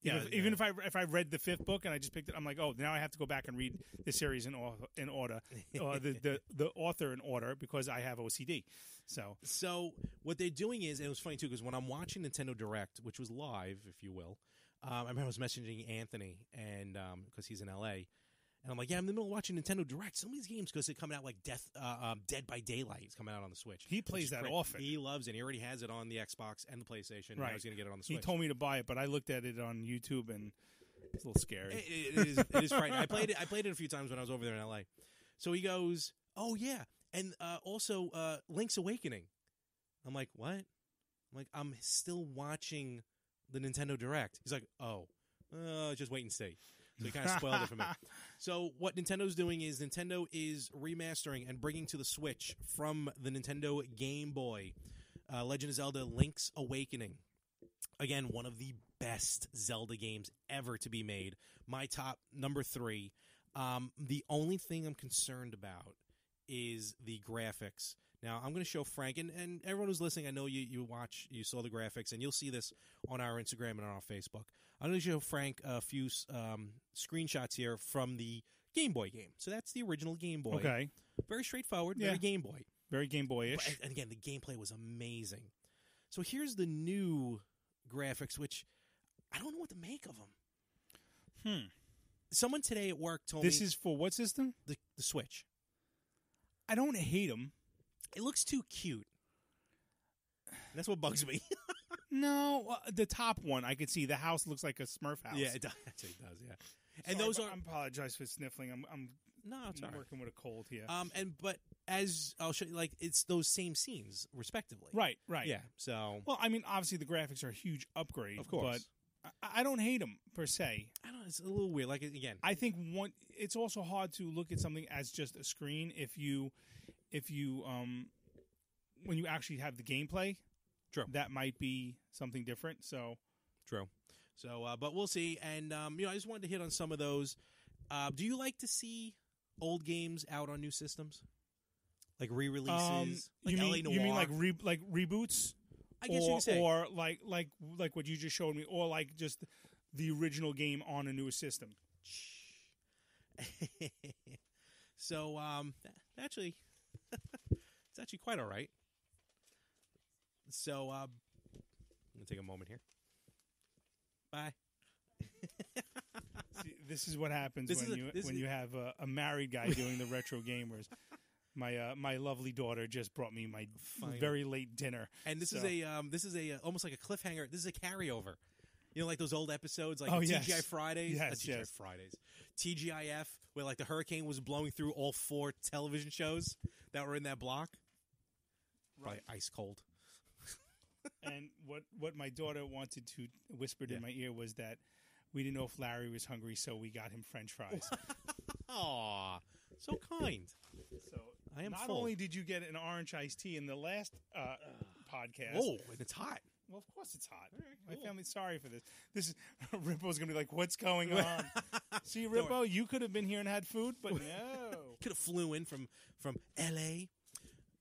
Even, Yeah, if, even if I if I read the fifth book and I just picked it, I'm like, oh, now I have to go back and read the series in or, in order, or the, the the author in order because I have OCD. So So what they're doing is, and it was funny too, because when I'm watching Nintendo Direct, which was live, if you will, um, I remember I was messaging Anthony, and because he's in LA, and I'm like, yeah, I'm in the middle of watching Nintendo Direct. Some of these games, because they're coming out like Death, uh, um, Dead by Daylight, is coming out on the Switch. He plays that great. often. He loves it. He already has it on the Xbox and the PlayStation. Right. Right. He's going to get it on the Switch. he told me to buy it, but I looked at it on YouTube and it's a little scary. It- it is, it is frightening. I played it. I played it a few times when I was over there in LA. So he goes, "Oh yeah," and uh, also uh, Link's Awakening. I'm like, "What?" I'm like, "I'm still watching the Nintendo Direct." He's like, "Oh, uh, just wait and see." So he kind of spoiled it for me. So what Nintendo's doing is Nintendo is remastering and bringing to the Switch from the Nintendo Game Boy, uh, Legend of Zelda: Link's Awakening. Again, one of the best Zelda games ever to be made. My top number three. Um, the only thing I'm concerned about is the graphics. Now I'm going to show Frank and, and everyone who's listening. I know you you watch you saw the graphics and you'll see this on our Instagram and on our Facebook. I'm going to show Frank a few um, screenshots here from the Game Boy game. So that's the original Game Boy. Okay. Very straightforward. Yeah. Very Game Boy. Very Game Boyish. And again, the gameplay was amazing. So here's the new graphics, which I don't know what to make of them. Hmm. Someone today at work told This me this is for what system? the, the Switch. I don't hate them. It looks too cute. That's what bugs me. No, uh, the top one I could see. The house looks like a Smurf house. yeah, it does. Actually, it does. Yeah, and Sorry, those but are I apologize for sniffling. I'm I'm no, it's all right. working with a cold here. Um, and but as I'll show you, like it's those same scenes respectively. right, right. Yeah. So Well, I mean, obviously the graphics are a huge upgrade, of course, but I, I don't hate them per se. I don't. know, It's a little weird. Like again, I think one. It's also hard to look at something as just a screen if you, if you, um, when you actually have the gameplay. True. That might be something different. So True. So, uh, but we'll see. And um, you know, I just wanted to hit on some of those. Uh, do you like to see old games out on new systems, like re-releases? um, like you LA mean Noir? you mean like re, like reboots? I guess or, you could say. or like like like what you just showed me, or like just the original game on a newer system. so, um, actually, it's actually quite all right. So, uh, I'm gonna take a moment here. Bye. See, this is what happens This when is a- you this when is- you have a, a married guy doing the retro gamers. My uh, my lovely daughter just brought me my very late dinner. And this is So- a um, this is a uh, almost like a cliffhanger. This is a carryover. You know, like those old episodes, like Oh, TGI. Fridays, Yes, TGI yes. Fridays, TGIF, where like the hurricane was blowing through all four television shows that were in that block. Probably ice cold. And what what my daughter wanted to whispered Yeah. in my ear was that we didn't know if Larry was hungry, so we got him French fries. Aw, so kind. so I am not full. only did you get an orange iced tea in the last uh, podcast. Oh, and it's hot. Well, of course it's hot. right, My family's sorry for this. This is Rippo's gonna be like, "What's going on?" See, Rippo, you could have been here and had food, but no. Could have flew in from from L.A.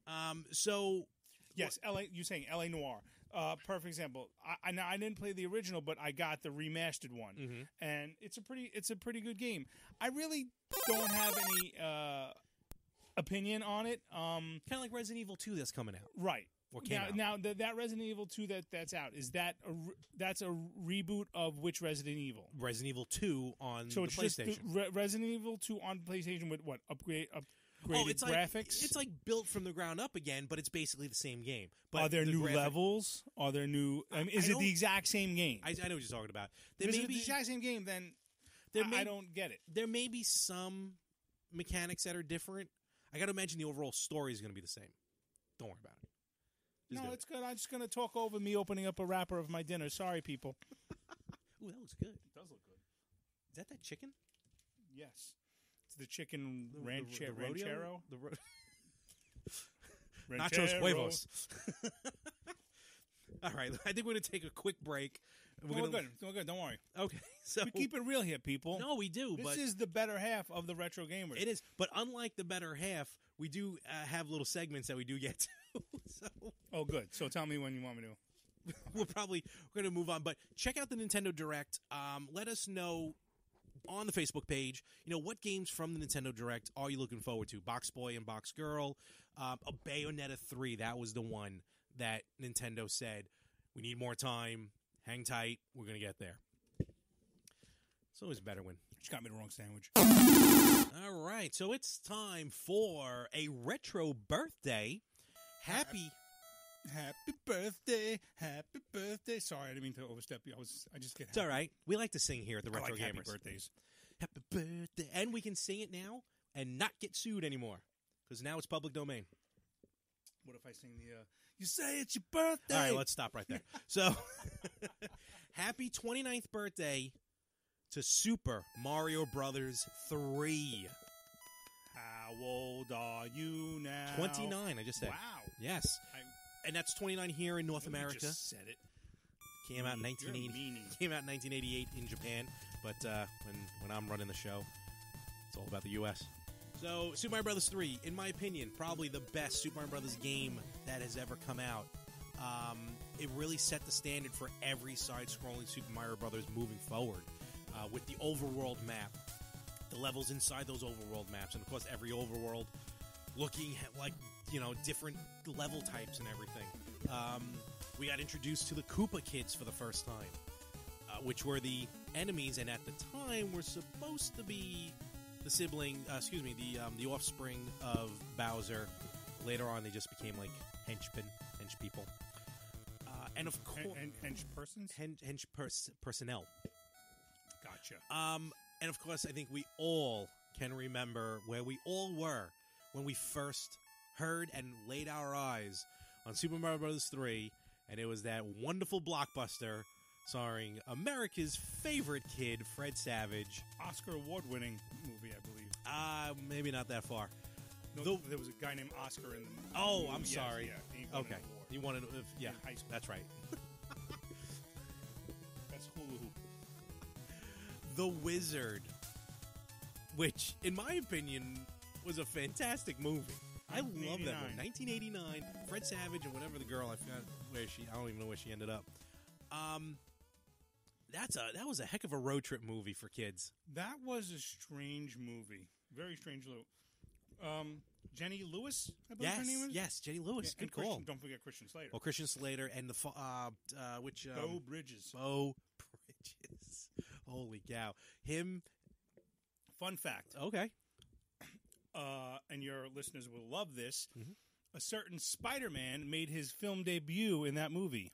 Um, so yes, L.A. You saying L.A. Noir? Uh, perfect example. I, I I didn't play the original, but I got the remastered one, and it's a pretty it's a pretty good game. I really don't have any uh, opinion on it. Um, kind of like Resident Evil Two that's coming out. right. Or came now, out. now the, that Resident Evil two that that's out is that a, re- that's a reboot of which Resident Evil? Resident Evil Two on So the it's just PlayStation. the Re- Resident Evil 2 on PlayStation with what upgrade upgraded oh, it's like graphics. it's like built from the ground up again, but it's basically the same game. But Are there the new graphic- levels? Are there new? I mean, I is it the exact same game? I, I know what you're talking about. There If may the be exact same game, then there I, may I don't get it. there may be some mechanics that are different. I got to imagine the overall story is going to be the same. Don't worry about it. Just no, do it's good. I'm just going to talk over me opening up a wrapper of my dinner. Sorry, people. Ooh, that looks good. It does look good. Is that that chicken? Yes, it's the chicken The- the- ranch- the rodeo? ranchero. The ro- Ranchero. nachos huevos. All right, I think we're going to take a quick break. We're We're gonna, good. We're good. Don't worry. Okay, so We keep it real here, people. no, we do, this but is the better half of the retro gamers. It is, but unlike the better half, we do uh, have little segments that we do get to. so Oh, good. So tell me when you want me to. we'll probably we're going to move on. But check out the Nintendo Direct. Um, let us know on the Facebook page. You know what games from the Nintendo Direct are you looking forward to? Box Boy and Box Girl, um, a Bayonetta three. That was the one that Nintendo said we need more time. Hang tight. We're going to get there. It's always better when Just got me the wrong sandwich. All right, so it's time for a retro birthday. Happy Happy birthday, happy birthday. Sorry, I didn't mean to overstep you. I was, I just get. It's all right. We like to sing here at the I Retro like happy Gamers. birthdays. Happy birthday. And we can sing it now and not get sued anymore because now it's public domain. What if I sing the? Uh, you say it's your birthday. All right, let's stop right there. so, happy 29th birthday to Super Mario Brothers 3. How old are you now? 29, I just said. Wow. Yes. I, And that's 29 here in North America. just said it. Came out in You're a 1980. meanie. Came out in 1988 in Japan, but uh, when when I'm running the show, it's all about the U.S. So, Super Mario Brothers 3, in my opinion, probably the best Super Mario Brothers game that has ever come out. Um, it really set the standard for every side-scrolling Super Mario Brothers moving forward, uh, with the overworld map, the levels inside those overworld maps, and of course every overworld looking at like you know different level types and everything. Um, we got introduced to the Koopa Kids for the first time, uh, which were the enemies, and at the time were supposed to be the sibling, uh, excuse me, the um, the offspring of Bowser. Later on, they just became like henchmen, hench people, uh, and of course, and, hench persons? hench, hench pers- personnel. Gotcha. Um, and of course, I think we all can remember where we all were when we first heard and laid our eyes on Super Mario Bros. 3, and it was that wonderful blockbuster starring America's favorite kid, Fred Savage. Oscar award winning movie, I believe. Uh, maybe not that far. No, The- there was a guy named Oscar in the movie. Oh, I'm Yes, sorry. Yeah, he Okay, you wanted, uh, yeah, In high school. that's right. That's hula hoop. The Wizard, which, in my opinion, was a fantastic movie. I love that one. 1989. Fred Savage and whatever the girl I forgot where she. I don't even know where she ended up. Um, that's a that was a heck of a road trip movie for kids. That was a strange movie. Very strange. Lou. Um, Jenny Lewis, I believe Yes, her name yes, Jenny Lewis. Yeah, Good call. Christian- don't forget Christian Slater. Well, Christian Slater and the uh, uh which um, Beau Bridges. Beau Bridges. Holy cow! Him. Fun fact, Okay. Uh, and your listeners will love this. Mhm. A certain Spider-Man made his film debut in that movie.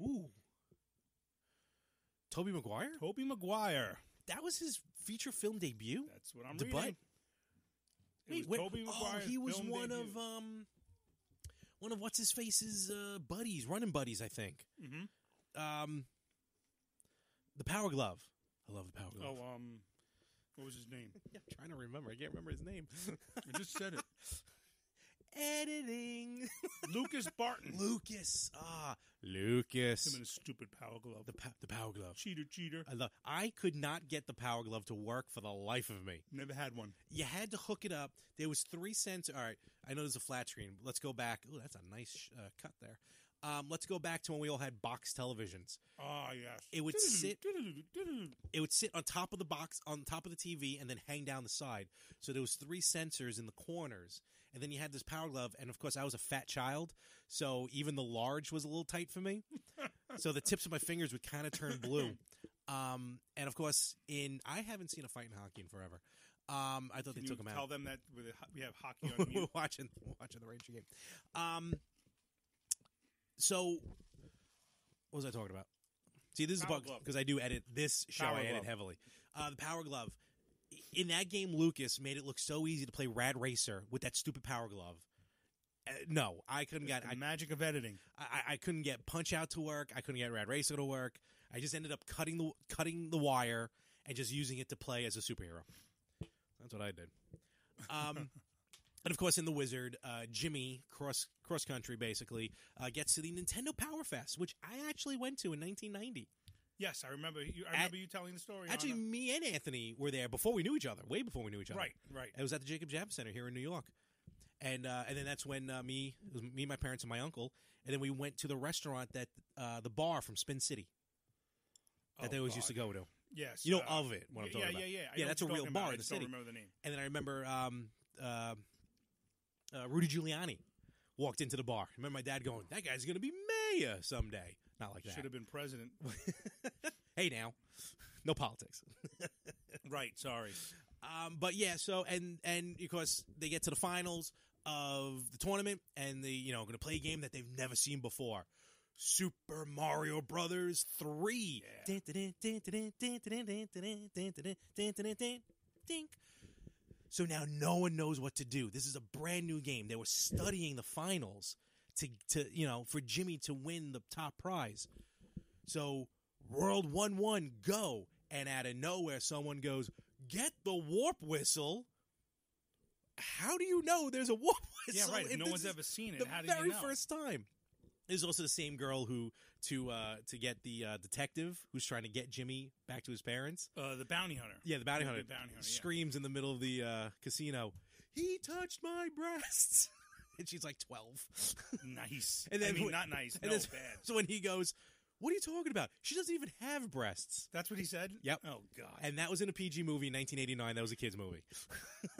Ooh. Tobey Maguire. Tobey Maguire. That was his feature film debut. That's what I'm The reading. It Wait, was wait. Tobey oh, he was film one debut. of um, one of what's his face's uh, buddies, running buddies, I think. Mhm. Um, the Power Glove. I love the Power Glove. Oh, um, what was his name? I'm trying to remember. I can't remember his name. I just said it. Editing. Lucas Barton. Lucas. Ah, Lucas. Him Lucas. and his stupid power glove. The pa- the Power Glove. cheater, cheater. I love. I could not get the Power Glove to work for the life of me. Never had one. You had to hook it up. There was three cents. All right, I know there's a flat screen. Let's go back. Oh, that's a nice uh, cut there. Um, let's go back to when we all had box televisions. Ah, yes. It would sit- It would sit on top of the box, on top of the TV, and then hang down the side. So there was three sensors in the corners, and then you had this Power Glove. And of course, I was a fat child, so even the large was a little tight for me. so the tips of my fingers would kind of turn blue. Um, and of course, in I haven't seen a fight in hockey in forever. Um, I thought Can they you took him tell out. them that we have hockey on we're watching watching the Ranger game. Um, so what was I talking about? See, this is Power bug Glove. because I do edit this show. Power I edit Glove. heavily. Uh, the Power Glove. In that game, Lucas made it look so easy to play Rad Racer with that stupid Power Glove. Uh, no, I couldn't get. the I, magic of editing. I, I couldn't get Punch Out to work. I couldn't get Rad Racer to work. I just ended up cutting the cutting the wire and just using it to play as a superhero. That's what I did. Um, and of course, in the Wizard, uh, Jimmy cross cross country basically uh, gets to the Nintendo Power Fest, which I actually went to in 1990. Yes, I remember. You, I At- remember you telling the story. Actually, a- me and Anthony were there before we knew each other, way before we knew each other. right, right. It was at the Jacob Javits Center here in New York, and uh, and then that's when uh, me, it was me, my parents, and my uncle, and then we went to the restaurant that uh, the bar from Spin City that Oh, they always used to go to. Yes, You know uh, of it. What I'm yeah, talking yeah, about. yeah, yeah. I Yeah, that's a real bar in I the city. remember the name. And then I remember um, uh, uh, Rudy Giuliani walked into the bar. I remember my dad going, "That guy's going to be mayor someday." Not like that. Should have been president. hey, now, no politics. right. Sorry. Um, but yeah, so and and of course they get to the finals of the tournament, and they you know going to play a game that they've never seen before. Super Mario Brothers three. Dink. So now no one knows what to do. This is a brand new game. They were studying the finals to to you know for Jimmy to win the top prize. So World One One go, and out of nowhere someone goes, "Get the warp whistle." How do you know there's a warp whistle? Yeah, right. If no one's ever seen it. the How did very you know? first time. This is also the same girl who to uh, to get the uh, detective who's trying to get Jimmy back to his parents. Uh, the bounty hunter. Yeah, the bounty The hunter, bounty hunter, yeah. screams in the middle of the uh, casino. He touched my breasts, and she's like twelve. Nice. And I then mean, when- not nice. and no, then- bad. So when he goes, "What are you talking about? She doesn't even have breasts." That's what he said. Yep. Oh God. And that was in a PG movie in 1989. That was a kids movie.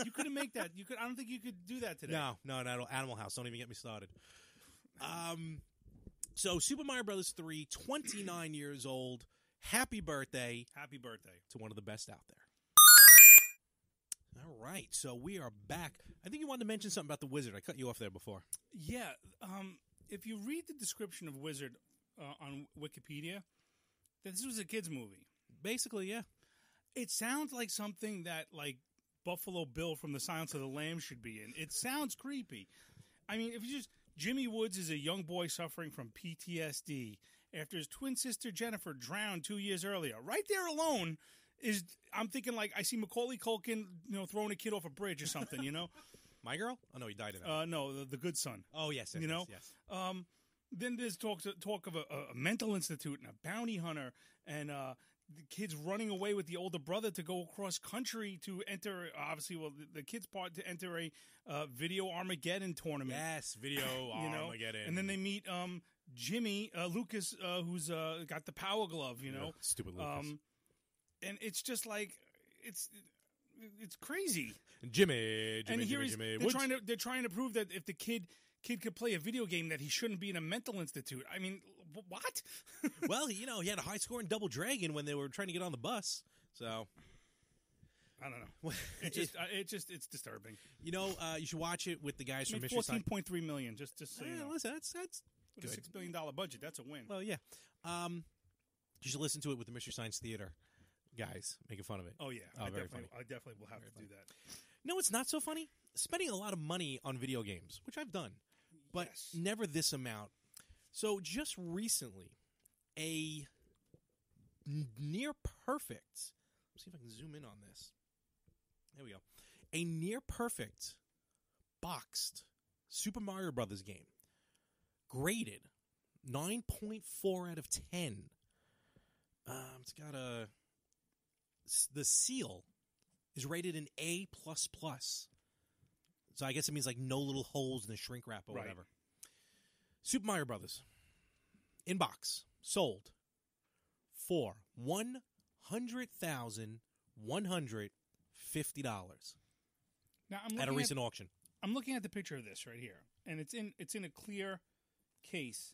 you couldn't make that. You could. I don't think you could do that today. No, no, no, Animal House. Don't even get me started. Um, so Super Mario Brothers 3, 29 years old. Happy birthday Happy birthday. to one of the best out there. All right, so we are back. I think you wanted to mention something about the wizard. I cut you off there before. Yeah. Um. If you read the description of Wizard uh, on Wikipedia, that this was a kids movie. Basically, yeah. It sounds like something that like Buffalo Bill from The Silence of the Lambs should be in. It sounds creepy. I mean, if you just Jimmy Woods is a young boy suffering from PTSD after his twin sister Jennifer drowned two years earlier. Right there alone is I'm thinking like I see Macaulay Culkin, you know, throwing a kid off a bridge or something. You know, My girl? Oh no, he died in that. uh, no, the, the good son. oh yes, yes you yes, know? yes. Um, then there's talk talk of a, a mental institute and a bounty hunter and uh, the kids running away with the older brother to go across country to enter. Obviously, well, the, the kids part to enter a uh, video Armageddon tournament. Yes, video You know, Armageddon. and then they meet um, Jimmy uh, Lucas, uh, who's uh, got the power glove. You know, Ugh, stupid Lucas. um, and it's just like it's it's crazy. Jimmy, Jimmy, and here Jimmy, Jimmy. they're Woods. trying to they're trying to prove that if the kid kid could play a video game that he shouldn't be in a mental institute. I mean, what? well, you know, he had a high score in Double Dragon when they were trying to get on the bus. So, I don't know. It just uh, it just it's disturbing. you know, uh, you should watch it with the guys from Made Mystery fourteen Science. point three million. Just just so you know, listen, that's that's with a six billion dollar budget, that's a win. well, yeah. Um, you should listen to it with the Mystery Science Theater guys making fun of it. oh yeah, Oh, I very definitely I definitely will have to do that. No, it's not so funny. Spending a lot of money on video games, which I've done, but Yes. never this amount. So just recently, a near perfect. Let's see if I can zoom in on this. There we go. A near perfect boxed Super Mario Brothers game, graded nine point four out of ten. Um, it's got a the seal is rated an A plus plus. So I guess it means like no little holes in the shrink wrap or Right. whatever. Super Mario Brothers in box sold for one hundred thousand one hundred fifty dollars Now I'm at a recent auction. I'm looking at the picture of this right here, and it's in it's in a clear case.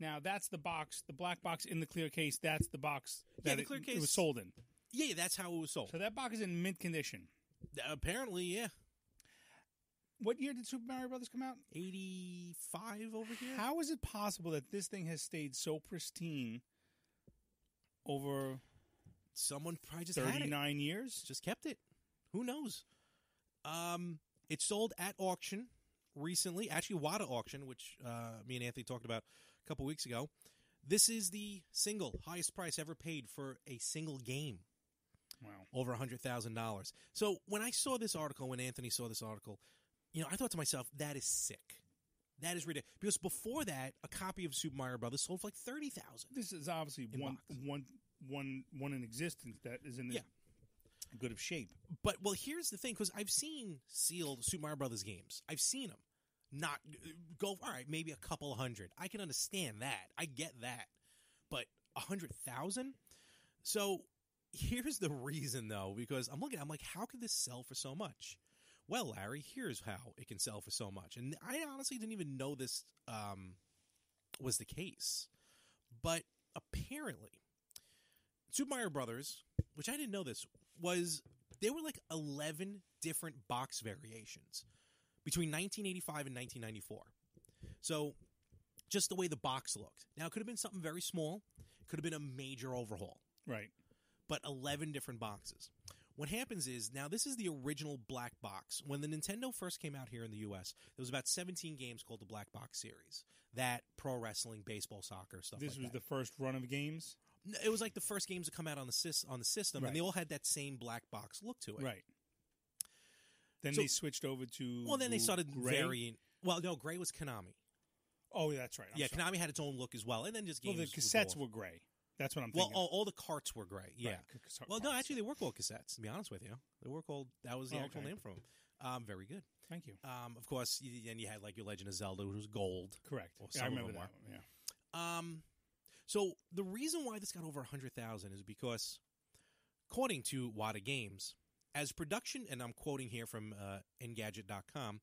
Now that's the box, the black box in the clear case. That's the box Yeah, that the it, clear it case- was sold in. Yeah, that's how it was sold. So that box is in mint condition. Apparently, yeah, What year did Super Mario Brothers come out? eighty five over here. How is it possible that this thing has stayed so pristine over Someone probably just had it. 39 years? just kept it. Who knows? Um, it sold at auction recently, actually Wata auction, which uh, me and Anthony talked about a couple weeks ago. This is the single highest price ever paid for a single game, Wow. over a hundred thousand dollars. So when I saw this article, when Anthony saw this article, you know, I thought to myself, that is sick. That is ridiculous. Because before that, a copy of Super Mario Brothers sold for like thirty thousand. This is obviously one, one, one, one in existence that is in Yeah. good of shape. But well, here's the thing: because I've seen sealed Super Mario Brothers games, I've seen them. Not go all right, maybe a couple hundred. I can understand that. I get that, but a hundred thousand. So here's the reason, though, because I'm looking. I'm like, how could this sell for so much? Well, Larry, here's how it can sell for so much, and I honestly didn't even know this um, was the case, but apparently, Super Mario Brothers, which I didn't know this, was there were like 11 different box variations between 1985 and 1994. So, just the way the box looked. Now, it could have been something very small, it could have been a major overhaul, Right. but 11 different boxes. What happens is now this is the original black box. When the Nintendo first came out here in the US, there was about 17 games called the Black Box series. That pro wrestling, baseball, soccer, stuff This like was that. the first run of games. It was like the first games to come out on the sys- on the system, Right. and they all had that same black box look to it. Right. Then So- they switched over to. Well, then they started Gray. varying. Well, no, Gray was Konami. Oh, that's right. I'm yeah, sorry. Konami had its own look as well, and then just well, the cassettes were gray. That's what I'm well, thinking. all, all the carts were great. Yeah. Right, Well, no, actually, they were called cassettes. To be honest with you, they were called. That was the Oh, actual okay. name for them. Um, very good. Thank you. Um, of course, then you had like your Legend of Zelda, which was gold. Correct. Well, Yeah, I remember that. One. Yeah. Um, so the reason why this got over hundred thousand is because, according to Wata Games, as production, and I'm quoting here from uh, Engadget.com,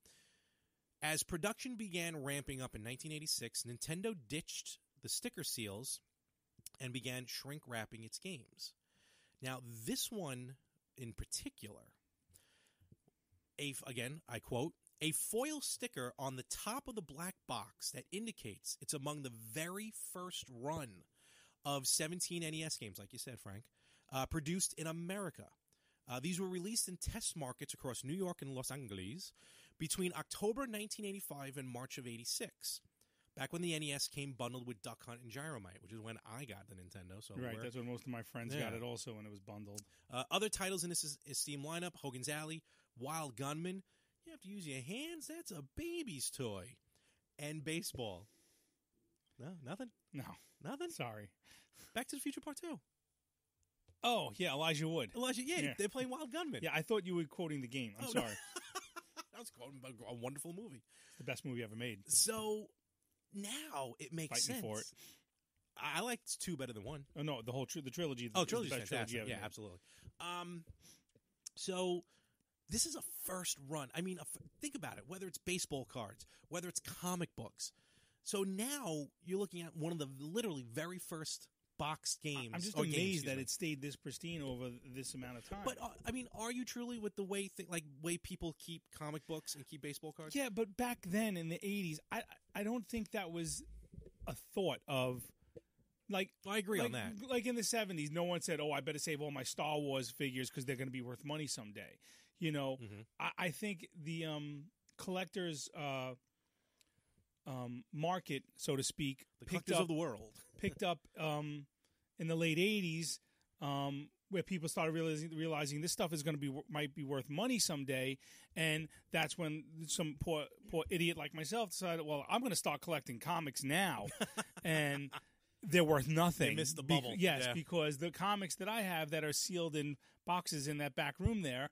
as production began ramping up in 1986, Nintendo ditched the sticker seals and began shrink wrapping its games. Now, this one in particular, a again, I quote, a foil sticker on the top of the black box that indicates it's among the very first run of 17 NES games, like you said, Frank, uh, produced in America. Uh, these were released in test markets across New York and Los Angeles between October 1985 and March of 86. Back when the NES came bundled with Duck Hunt and Gyromite, which is when I got the Nintendo. So right. That's when most of my friends got it also when it was bundled. uh, other titles in this is, is Steam lineup: Hogan's Alley, Wild Gunman. You have to use your hands. That's a baby's toy, and baseball. No, nothing, No, nothing. sorry. Back to the Future Part Two. Oh yeah, Elijah Wood. Elijah, yeah, Yeah. they're playing Wild Gunman. Yeah, I thought you were quoting the game. I'm Oh, no. sorry. that was a wonderful movie. It's the best movie ever made. So now it makes Fighting sense. for it. I I liked two better than one. Oh no, the whole tri- the trilogy. is Oh, the trilogy's best fantastic. trilogy ever yeah, made. absolutely. Um, so this is a first run. I mean, a f- think about it. Whether it's baseball cards, whether it's comic books. So now you're looking at one of the literally very first box games. I'm just or games, amazed that me. it stayed this pristine over this amount of time. But uh, I mean, are you truly with the way th- like way people keep comic books and keep baseball cards? yeah, but back then in the '80s, I I don't think that was a thought of like I agree like, on that. Like in the '70s, no one said, "Oh, I better save all my Star Wars figures because they're going to be worth money someday." You know, Mhm. I, I think the um, collectors uh, um, market, so to speak, The picked up of the world. picked up um, in the late '80s, um, where people started realizing realizing this stuff is going to be might be worth money someday, and that's when some poor poor idiot like myself decided, well, I'm going to start collecting comics now, and they're worth nothing. missed the bubble. yes, Yeah. because the comics that I have that are sealed in boxes in that back room there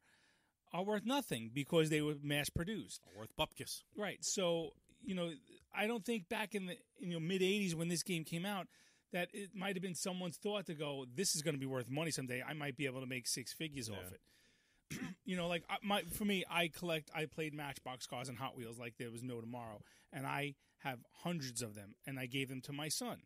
are worth nothing because they were mass produced. Worth bupkis. Right. So, you know, I don't think back in the you know mid '80s when this game came out that it might have been someone's thought to go, "This is going to be worth money someday. I might be able to make six figures off it." you know, like my for me, I collect. I played Matchbox cars and Hot Wheels like there was no tomorrow, and I have hundreds of them, and I gave them to my son.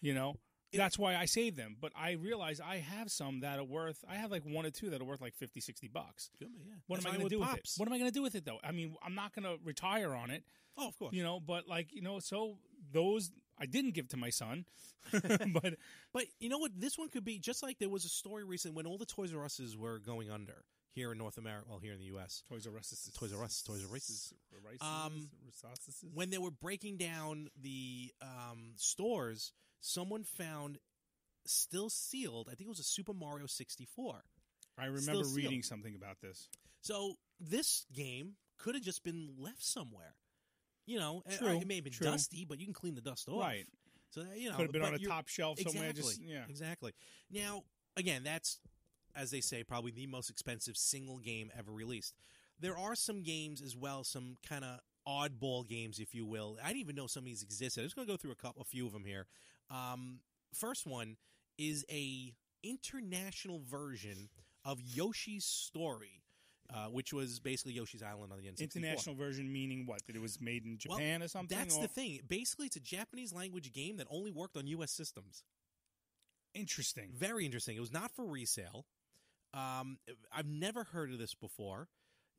You know. That's why I saved them, but I realize I have some that are worth. I have like one or two that are worth like 50, 60 bucks. Good, yeah. What That's am I going to do with it? What am I going to do with it though? I mean, I'm not going to retire on it, Oh, of course. you know. But like, you know, so those I didn't give to my son, but But you know what? This one could be just like there was a story recent when all the Toys R Us's were going under here in North America, well, here in the U.S. Toys R Us, Toys R Us, Toys R Us. Um, When they were breaking down the um, stores, someone found still sealed. I think it was a Super Mario 64. I remember reading something about this. So this game could have just been left somewhere. You know, True, it may have been true. dusty, but you can clean the dust off. Right. So that, you know, Could have been on a top shelf somewhere. Exactly. Just yeah. Exactly. Now, again, that's as they say, probably the most expensive single game ever released. There are some games as well, some kind of oddball games, if you will. I didn't even know some of these existed. I'm just going to go through a couple, a few of them here. Um, first one is a international version of Yoshi's Story, uh, which was basically Yoshi's Island on the N64. International version meaning what? That it was made in Well, Japan or something? That's or? the thing. Basically, it's a Japanese language game that only worked on U.S. systems. Interesting. Very interesting. It was not for resale. Um, I've never heard of this before.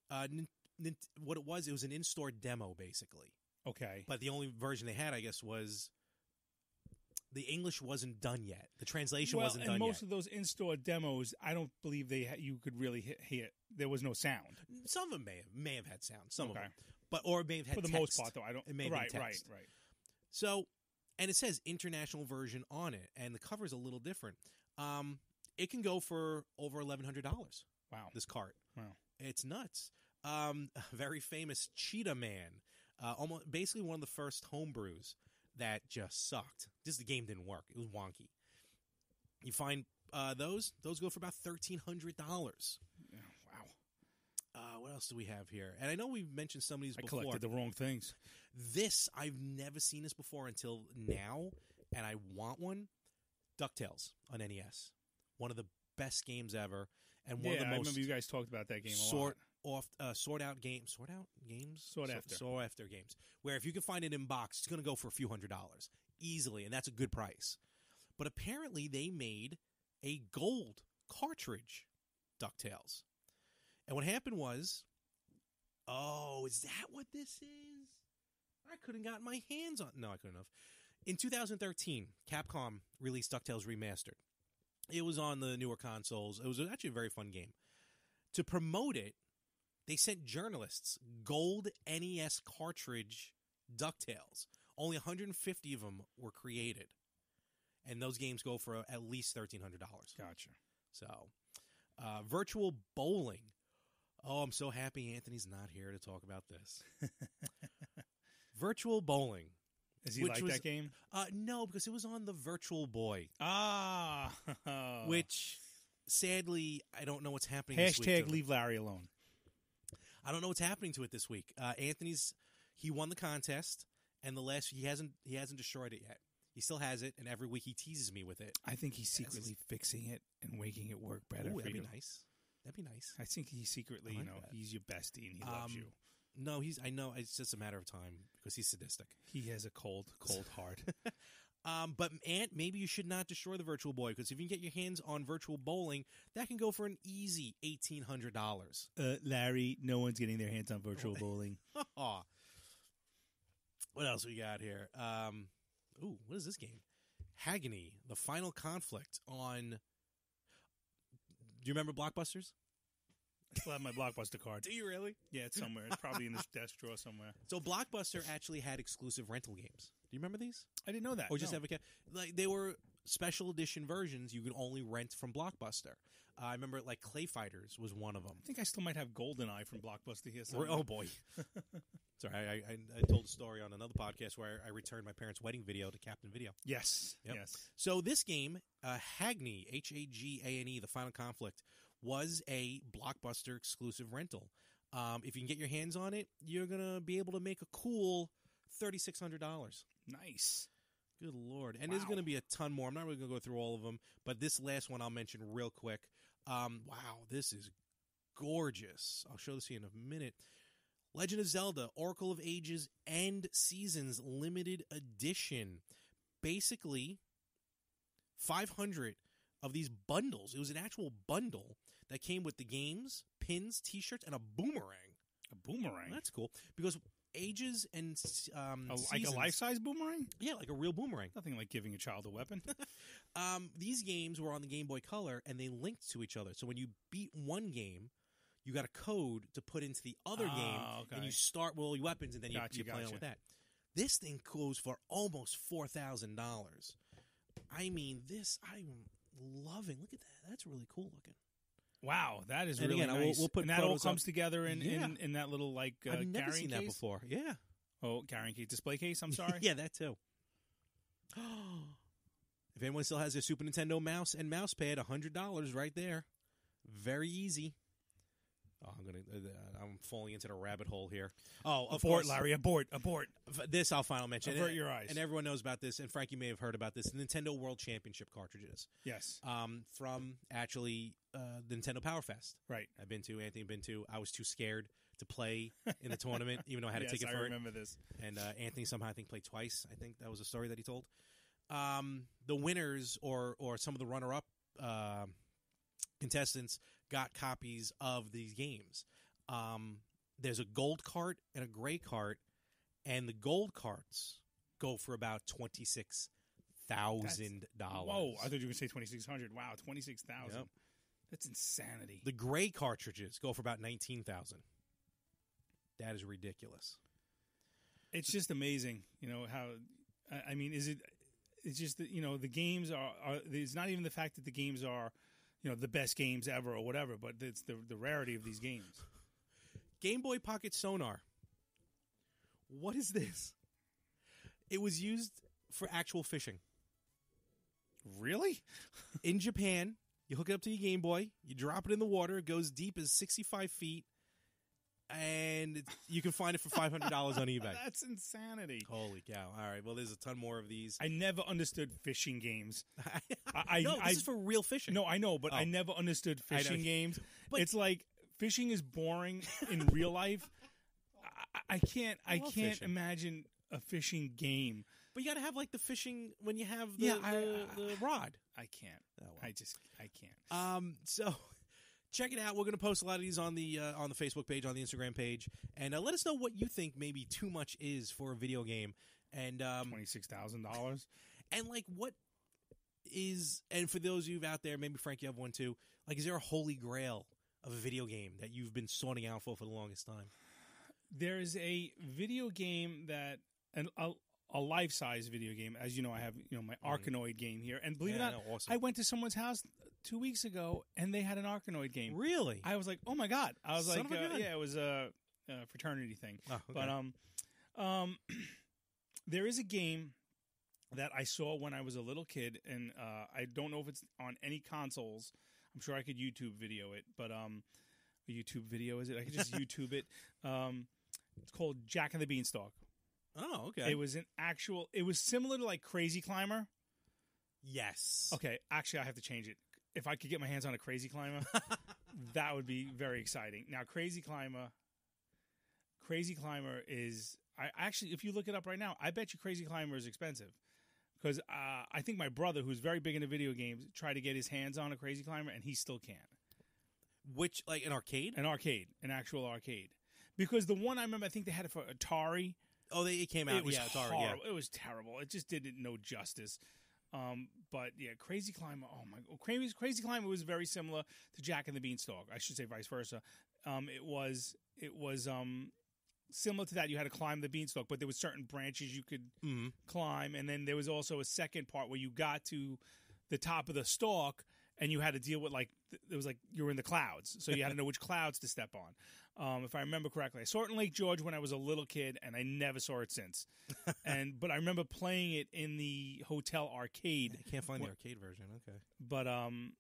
Uh, nin- nin- what it was, it was an in-store demo basically. Okay. But the only version they had, I guess, was the English wasn't done yet. The translation well, wasn't and done most yet. of those in-store demos, I don't believe they ha- you could really hit, hear. There was no sound. Some of them may have, may have had sound. Some Okay. of them, but or may have had For the text. most part, though, I don't. It may right, right, text. right. So, and it says international version on it, and the cover is a little different. Um, it can go for over eleven hundred dollars. Wow. This cart. Wow. It's nuts. Um, very famous Cheetah Man. Uh, almost basically one of the first homebrews that just sucked. Just the game didn't work. It was wonky. You find uh, those; those go for about thirteen hundred dollars. Yeah, wow. Uh, what else do we have here? And I know we've mentioned some of these I before. collected the wrong things. This I've never seen this before until now, and I want one. Ducktales on NES, one of the best games ever, and one yeah, of the I most remember you guys talked about that game a sort lot. Off uh, sort out games, sort out games, sort, So- after. sought after games. Where if you can find it in box, it's going to go for a few hundred dollars easily, and that's a good price. But apparently, they made a gold cartridge Ducktales, and what happened was, oh, is that what this is? I couldn't got my hands on. No, I couldn't have. In 2013, Capcom released DuckTales Remastered. It was on the newer consoles. It was actually a very fun game. To promote it, they sent journalists gold NES cartridge DuckTales. Only 150 of them were created. And those games go for at least $1,300. Gotcha. So, uh, virtual bowling. Oh, I'm so happy Anthony's not here to talk about this. virtual bowling. Is he Which like was- that game? Uh, no, because it was on the Virtual Boy, Ah. which sadly I don't know what's happening. this week Hashtag leave Larry alone. I don't know what's happening to it this week. Uh, Anthony's he won the contest, and the last he hasn't he hasn't destroyed it yet. He still has it, and every week he teases me with it. I think he's secretly fixing it and making it work better Ooh, for that'd you. be nice. That'd be nice. I think he's secretly, I you like know, that. he's your bestie and he loves Um, you. No, he's. I know it's just a matter of time because he's sadistic. He has a cold, cold heart. Um, but Ant, maybe you should not destroy the Virtual Boy because if you can get your hands on Virtual Bowling, that can go for an easy eighteen hundred dollars. uh, Larry, no one's getting their hands on virtual bowling. What else we got here? Um, ooh, what is this game? Hagane, the final conflict on. Do you remember Blockbusters? I still have my Blockbuster card. Do you really? Yeah, it's somewhere. It's probably in this desk drawer somewhere. So Blockbuster actually had exclusive rental games. Do you remember these? I didn't know that. Or just no. have a ca- like they were special edition versions you could only rent from Blockbuster. Uh, I remember like Clay Fighters was one of them. I think I still might have GoldenEye from Blockbuster here. Somewhere. oh boy. Sorry, I, I, I told a story on another podcast where I returned my parents' wedding video to Captain Video. yes, Yep. yes. So this game, uh, Hagane, H A G A N E, the Final Conflict, was a blockbuster exclusive rental. Um, if you can get your hands on it, you're gonna be able to make a cool thirty six hundred dollars. Nice. Good lord! And there's going to be a ton more. I'm not really going to go through all of them, but this last one I'll mention real quick. Um, wow, this is gorgeous. I'll show this to you in a minute. Legend of Zelda: Oracle of Ages and Seasons limited edition. Basically, 500 of these bundles. It was an actual bundle that came with the games, pins, T-shirts, and a boomerang. A boomerang. That's cool because Ages and um, A- like a life size boomerang? yeah, like a real boomerang. Nothing like giving a child a weapon. Um, these games were on the Game Boy Color and they linked to each other. So when you beat one game, you got a code to put into the other Ah, game, okay. and you start with all your weapons, and then you, Gotcha, you play on with that. This thing goes for almost four thousand dollars. I mean, this I'm loving. Look at that. That's really cool looking. Wow, that is And really again, nice. we'll put and that all photos up. comes together in, Yeah. in, in that little like uh, I've never carrying seen that before. Yeah. Oh, carrying case display case. I'm sorry. yeah, that too. if anyone still has their Super Nintendo mouse and mouse pad, hundred dollars right there. Very easy. Oh, I'm gonna. Uh, I'm falling into the rabbit hole here. Oh, of abort, course, Larry. Abort. Abort. This I'll final mention. Avert your eyes. And everyone knows about this, and Frank, you may have heard about this. Nintendo World Championship cartridges Yes. um, from actually uh, the Nintendo Power Fest. Right. I've been to. Anthony been to. I was too scared to play in the tournament, even though I had yes, a ticket I for it remember this. and uh, Anthony somehow I think played twice. I think that was a story that he told. Um, the winners or or some of the runner up uh, contestants got copies of these games. Um, there's a gold cart and a gray cart, and the gold carts go for about twenty six thousand dollars. Whoa! I thought you were going to say twenty six hundred. Wow, twenty six thousand. Yep. That's insanity. The gray cartridges go for about nineteen thousand. That is ridiculous. it's just amazing, you know how. I- I mean, is it? It's just that you know the games are, are. It's not even the fact that the games are, you know, the best games ever or whatever, but it's the the rarity of these games. Game Boy Pocket Sonar What is this? It was used for actual fishing. Really? In Japan, you hook it up to your Game Boy, you drop it in the water, it goes deep as 65 feet, and you can find it for $500 on eBay. That's insanity. Holy cow. All right, well, there's a ton more of these. I never understood fishing games. I, I no, this I, is for real fishing. No, I know, but I Oh. never understood fishing games. But- it's like fishing is boring in real life. I, I can't. I, I can't fishing. imagine a fishing game. But you got to have like the fishing when you have the, Yeah, I- the, I- the rod. I can't. Oh, well. I just. I can't. Um, so check it out. We're going to post a lot of these on the uh, on the Facebook page, on the Instagram page, and uh, let us know what you think maybe too much is for a video game, and um, Twenty six thousand dollars. and like what is and for those of you out there, maybe Frank, you have one too. Like, is there a holy grail of a video game that you've been sorting out for for the longest time? There is a video game that an, a, a life size video game. As you know, I have you know my Arkanoid game here, and believe Mm-hmm. Yeah, it or not, awesome. I went to someone's house two weeks ago, and they had an Arkanoid game. Really? I was like, oh my god! I was Son like, uh, yeah, it was a, a fraternity thing. Oh, okay. But um, um, there is a game that I saw when I was a little kid, and uh, I don't know if it's on any consoles. I'm sure I could YouTube video it, but um, a YouTube video is it? I could just YouTube it. Um, it's called Jack and the Beanstalk. oh, okay. It was an actual. It was similar to like Crazy Climber. yes. Okay, actually, I have to change it. If I could get my hands on a Crazy Climber, that would be very exciting. Now, Crazy Climber, Crazy Climber is. I actually, if you look it up right now, I bet you Crazy Climber is expensive because uh, I think my brother, who's very big into video games, tried to get his hands on a Crazy Climber and he still can't. Which like an arcade? An arcade, an actual arcade, because the one I remember, I think they had it for Atari. Oh, they it came out. it was yeah, already. Yeah. It was terrible. It just didn't know justice. Um, but yeah, Crazy Climber. Oh my, Crazy Crazy Climber was very similar to Jack and the Beanstalk. I should say vice versa. Um, it was it was um similar to that. You had to climb the beanstalk, but there was certain branches you could Mhm. climb, and then there was also a second part where you got to the top of the stalk and you had to deal with like it was like you were in the clouds, so you had to know which clouds to step on. Um, if I remember correctly, I saw it in Lake George when I was a little kid, and I never saw it since. and but I remember playing it in the hotel arcade. I can't find the arcade version. Okay. But um,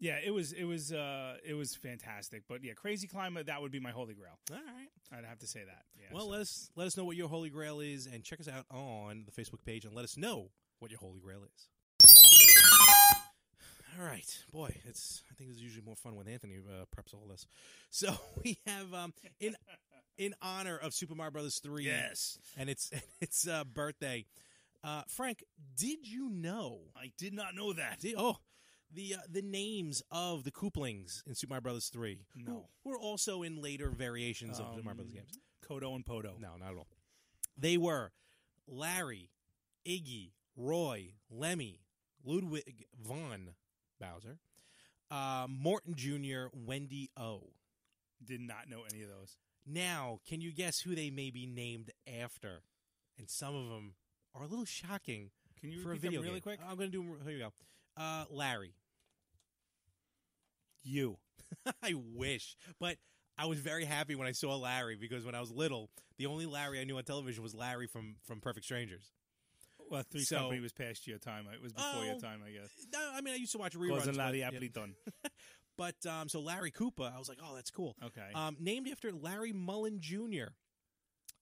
yeah, it was it was uh it was fantastic. But yeah, Crazy Climber that would be my holy grail. All right. I'd have to say that. Yeah, Well, so- let us let us know what your holy grail is, and check us out on the Facebook page, and let us know what your holy grail is. All right, boy, it's. I think it's usually more fun when Anthony uh, preps all this. So we have um in in honor of Super Mario Brothers three, yes, and it's it's uh, birthday. Uh, Frank, did you know? I did not know that. Did, oh, the uh, the names of the Koopalings in Super Mario Brothers three. No. who were also in later variations of Super Mario Um, Brothers games. Kodo and Podo. No, not at all. They were Larry, Iggy, Roy, Lemmy, Ludwig von Bowser, uh, Morton Jr., Wendy O. Did not know any of those. Now, can you guess who they may be named after? And some of them are a little shocking Can you for a video really game. quick? I'm going to do them. Here you go. Uh, Larry. You. I wish, but I was very happy when I saw Larry because when I was little, the only Larry I knew on television was Larry from from Perfect Strangers. Well, Three So- Company was past your time. It was before your Oh, time, I guess. No, I mean, I used to watch reruns. But, Larry yeah. Appleton. But um, so Larry Koopa, I was like, oh, that's cool. Okay. Um, named after Larry Mullen Jr.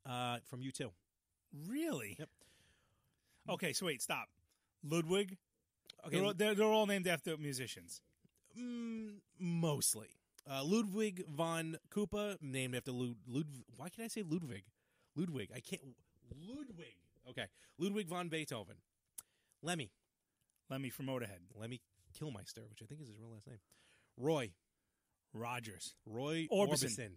Uh, from U two. really? Yep. Okay, so wait, stop. Ludwig. Okay, They're, all, they're, they're all named after musicians. mm, mostly uh, Ludwig von Koopa, named after Lud. Lud why can I say Ludwig? Ludwig. I can't. Ludwig. Okay, Ludwig von Beethoven. Lemmy. Lemmy from Motorhead. Lemmy Kilmister, which I think is his real last name. Roy. Rogers. Roy Orbison. Orbison.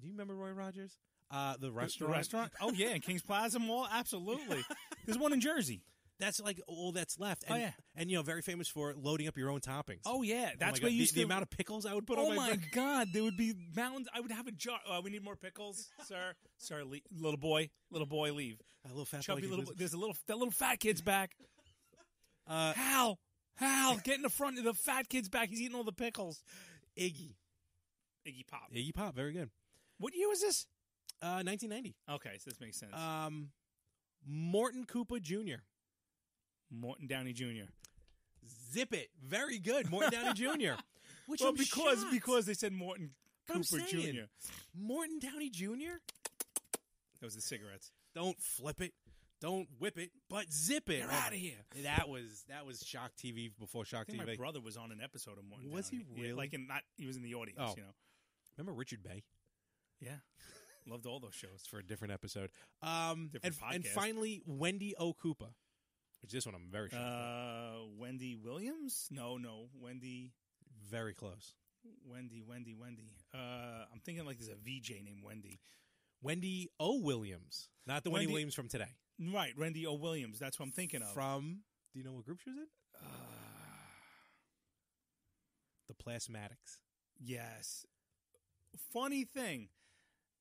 Do you remember Roy Rogers? Uh, the The- restaurant. The restaurant? Oh, yeah, in Kings Plaza Mall? Absolutely. There's one in Jersey. That's like all that's left. Oh, And, yeah. and you know, very famous for loading up your own toppings. Oh, yeah. Oh That's my where you the, used the to. amount of pickles I would put Oh on my, my. God! There would be mountains. I would have a jar. Uh, we need more pickles, sir. Sir, le- little boy, little boy, leave. A little fat Chubby little. There's a little. That little fat kid's back. Uh, Hal, Hal, get in the front. Of the fat kid's back. He's eating all the pickles. Iggy. Iggy Pop. Iggy Pop, very good. What year was this? Uh, 1990. Okay, so this makes sense. Um, Morton Koopa Jr. Morton Downey Jr. Zip it. Very good. Morton Downey Jr. Which well, I'm because shocked. because they said Morton But I'm Cooper saying, Jr. Morton Downey Jr. Those are the cigarettes. Don't flip it. Don't whip it, but zip it. You're Oh outta here. That was that was Shock TV before Shock I think TV. my brother was on an episode of Morton. Was he Downey. Yeah, really? like in not he was in the audience. Oh. You know. Remember Richard Bay? Yeah. Loved all those shows. For a different episode. Um, Different and, and finally, Wendy O. Which this one I'm very sure. Uh, Wendy Williams? No, no, Wendy, very close. Wendy, Wendy, Wendy. Uh, I'm thinking like there's a VJ named Wendy. Wendy O. Williams, not the Wendy, Wendy- Williams from today. Right, Wendy O. Williams. That's what I'm thinking of. From do you know what group she was in? Uh, The Plasmatics. yes. Funny thing,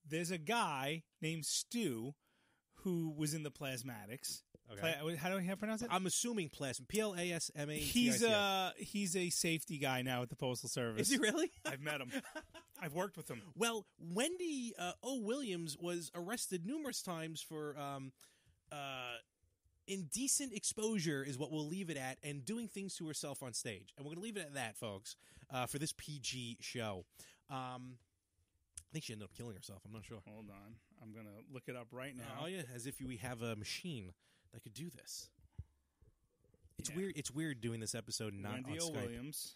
there's a guy named Stu who was in the Plasmatics. Pla- how do I pronounce it? I'm assuming Plasm. P L A S M A. He's uh he's a safety guy now at the Postal Service. Is he really? I've met him. I've worked with him. Well, Wendy uh, O. Williams was arrested numerous times for um, uh, indecent exposure, is what we'll leave it at, and doing things to herself on stage. And we're going to leave it at that, folks, uh, for this PG show. Um, I think she ended up killing herself. I'm not sure. Hold on. I'm going to look it up right now. Oh yeah, as if we have a machine that could do this. It's Yeah. weird. It's weird doing this episode not Wendy on O. Skype. Williams.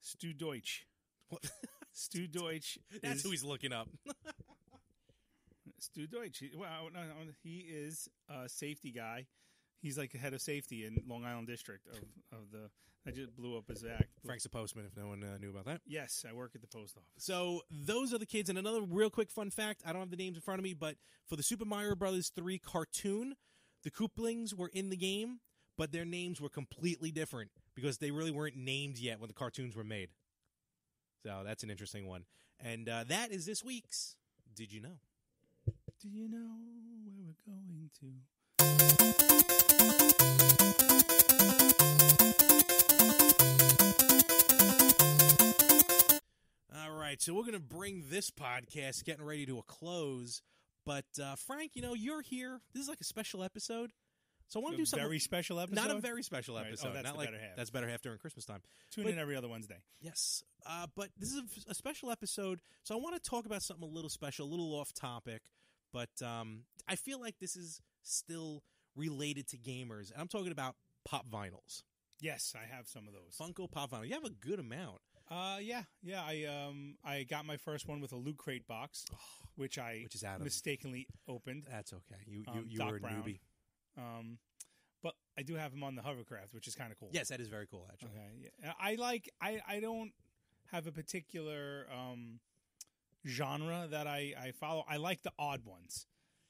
Stu Deutsch. What? Stu Deutsch. That's is, who he's looking up. Stu Deutsch. Well, no, no, he is a safety guy. He's like head of safety in Long Island District of, of the. I just blew up his act. Frank's a postman. If no one uh, knew about that. Yes, I work at the post office. So those are the kids. And another real quick fun fact: I don't have the names in front of me, but for the Super Mario Brothers three cartoon, the Koopalings were in the game, but their names were completely different because they really weren't named yet when the cartoons were made. So that's an interesting one. And uh, that is this week's. Did you know? Do you know where we're going to? All right, so we're going to bring this podcast getting ready to a close. But uh, Frank, you know you're here. This is like a special episode, so I want to do A something. very special episode. not a very special Right. Oh, episode. that's not like better half. that's better half during Christmas time. Tune but- in every other Wednesday. Yes, uh, but this is a, a special episode, so I want to talk about something a little special, a little off topic, but um, I feel like this is still related to gamers, and I'm talking about pop vinyls, Yes, I have some of those. Funko pop vinyl. You have a good amount. Uh, yeah, yeah. I um, I got my first one with a loot crate box, which I Which is Adam. mistakenly opened. That's okay. You you, Um, you Doc were a Brown. newbie. Um, but I do have them on the hovercraft, which is kind of cool. Yes, that is very cool. Actually, Okay. Yeah. I like. I I don't have a particular um genre that I I follow. I like the odd ones.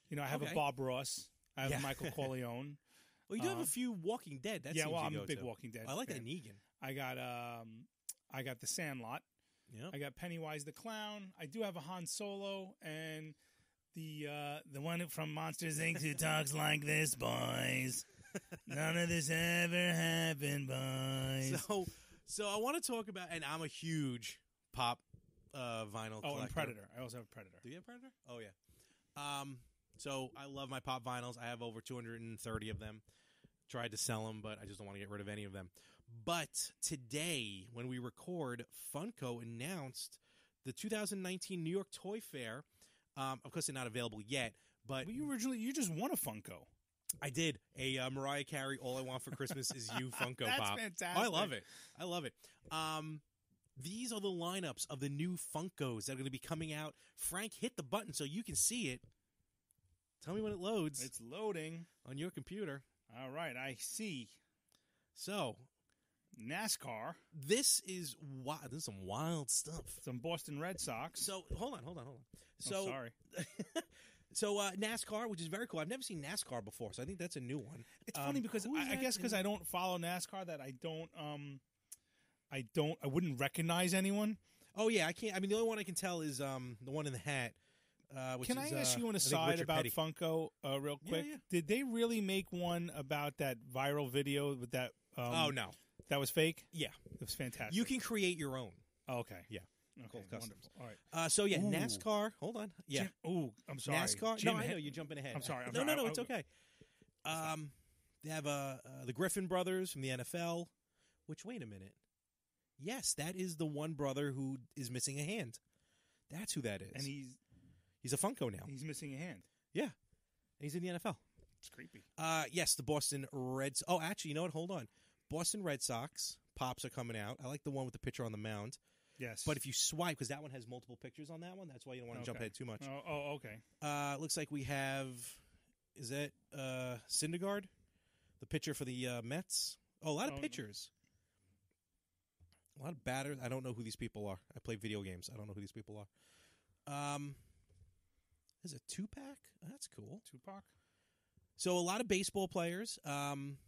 You know, I have Okay. a Bob Ross. I have Yeah. a Michael Corleone. well, you do have Uh, a few Walking Dead. That yeah, well, I'm a big to. Walking Dead. I like that. Negan. I got um, I got the Sandlot. Yeah, I got Pennywise the Clown. I do have a Han Solo and the uh, the one from Monsters Inc. who talks like this, boys. None of this ever happened, boys. So, so I want to talk about, and I'm a huge pop uh, vinyl. oh, collector. and Predator. I also have a Predator. Do you have Predator? Oh yeah. Um, so I love my pop vinyls. I have over 230 of them. Tried to sell them, but I just don't want to get rid of any of them. But today, when we record, Funko announced the 2019 New York Toy Fair. Um, of course, they're not available yet, but Well, you originally you just won a Funko. I did a uh, Mariah Carey "All I Want for Christmas Is You" Funko That's Pop. fantastic. Oh, I love it. I love it. Um, these are the lineups of the new Funkos that are going to be coming out. Frank, hit the button so you can see it. Tell me when it loads It's loading. on your computer. All right, I see So NASCAR. this is wild. This is some wild stuff. Some Boston Red Sox. So hold on, hold on, hold on. Oh, So sorry. so uh, NASCAR, which is very cool. I've never seen NASCAR before, so I think that's a new one. It's Um, funny because I, I guess because I don't follow NASCAR that I don't um I don't I wouldn't recognize anyone. Oh yeah, I can't. I mean, the only one I can tell is um the one in the hat. Uh, which Can I ask uh, you an aside about Petty. Funko uh, real quick? yeah. Did they really make one about that viral video with that? Um, oh no, that was fake. yeah, It was fantastic. you can create your own. Oh, okay. Yeah. Customs. wonderful. All right. Uh, so yeah, Ooh. NASCAR. Hold on. Yeah, oh, I'm sorry. NASCAR. Jim no, I know you're jumping ahead. I'm sorry, I'm no, sorry. no, no. It's okay. Um, they have uh, uh, the Griffin brothers from the NFL. Which wait a minute. Yes, that is the one brother who is missing a hand. That's who that is. and he's he's a Funko now. he's missing a hand. Yeah, and he's in the NFL. It's creepy. Uh, yes, the Boston Reds. Oh, actually, you know what? Hold on. Boston Red Sox pops are coming out. I like the one with the picture on the mound. Yes, But if you swipe, because that one has multiple pictures on that one, that's why you don't want to jump Okay. ahead too much. oh, oh okay. Uh, looks like we have. Is that uh, Syndergaard? The pitcher for the uh, Mets. Oh, a lot of Oh. pitchers. A lot of batters. I don't know who these people are. I play video games. I don't know who these people are. Um, is it two pack? That's cool. Tupac. So a lot of baseball players. Um,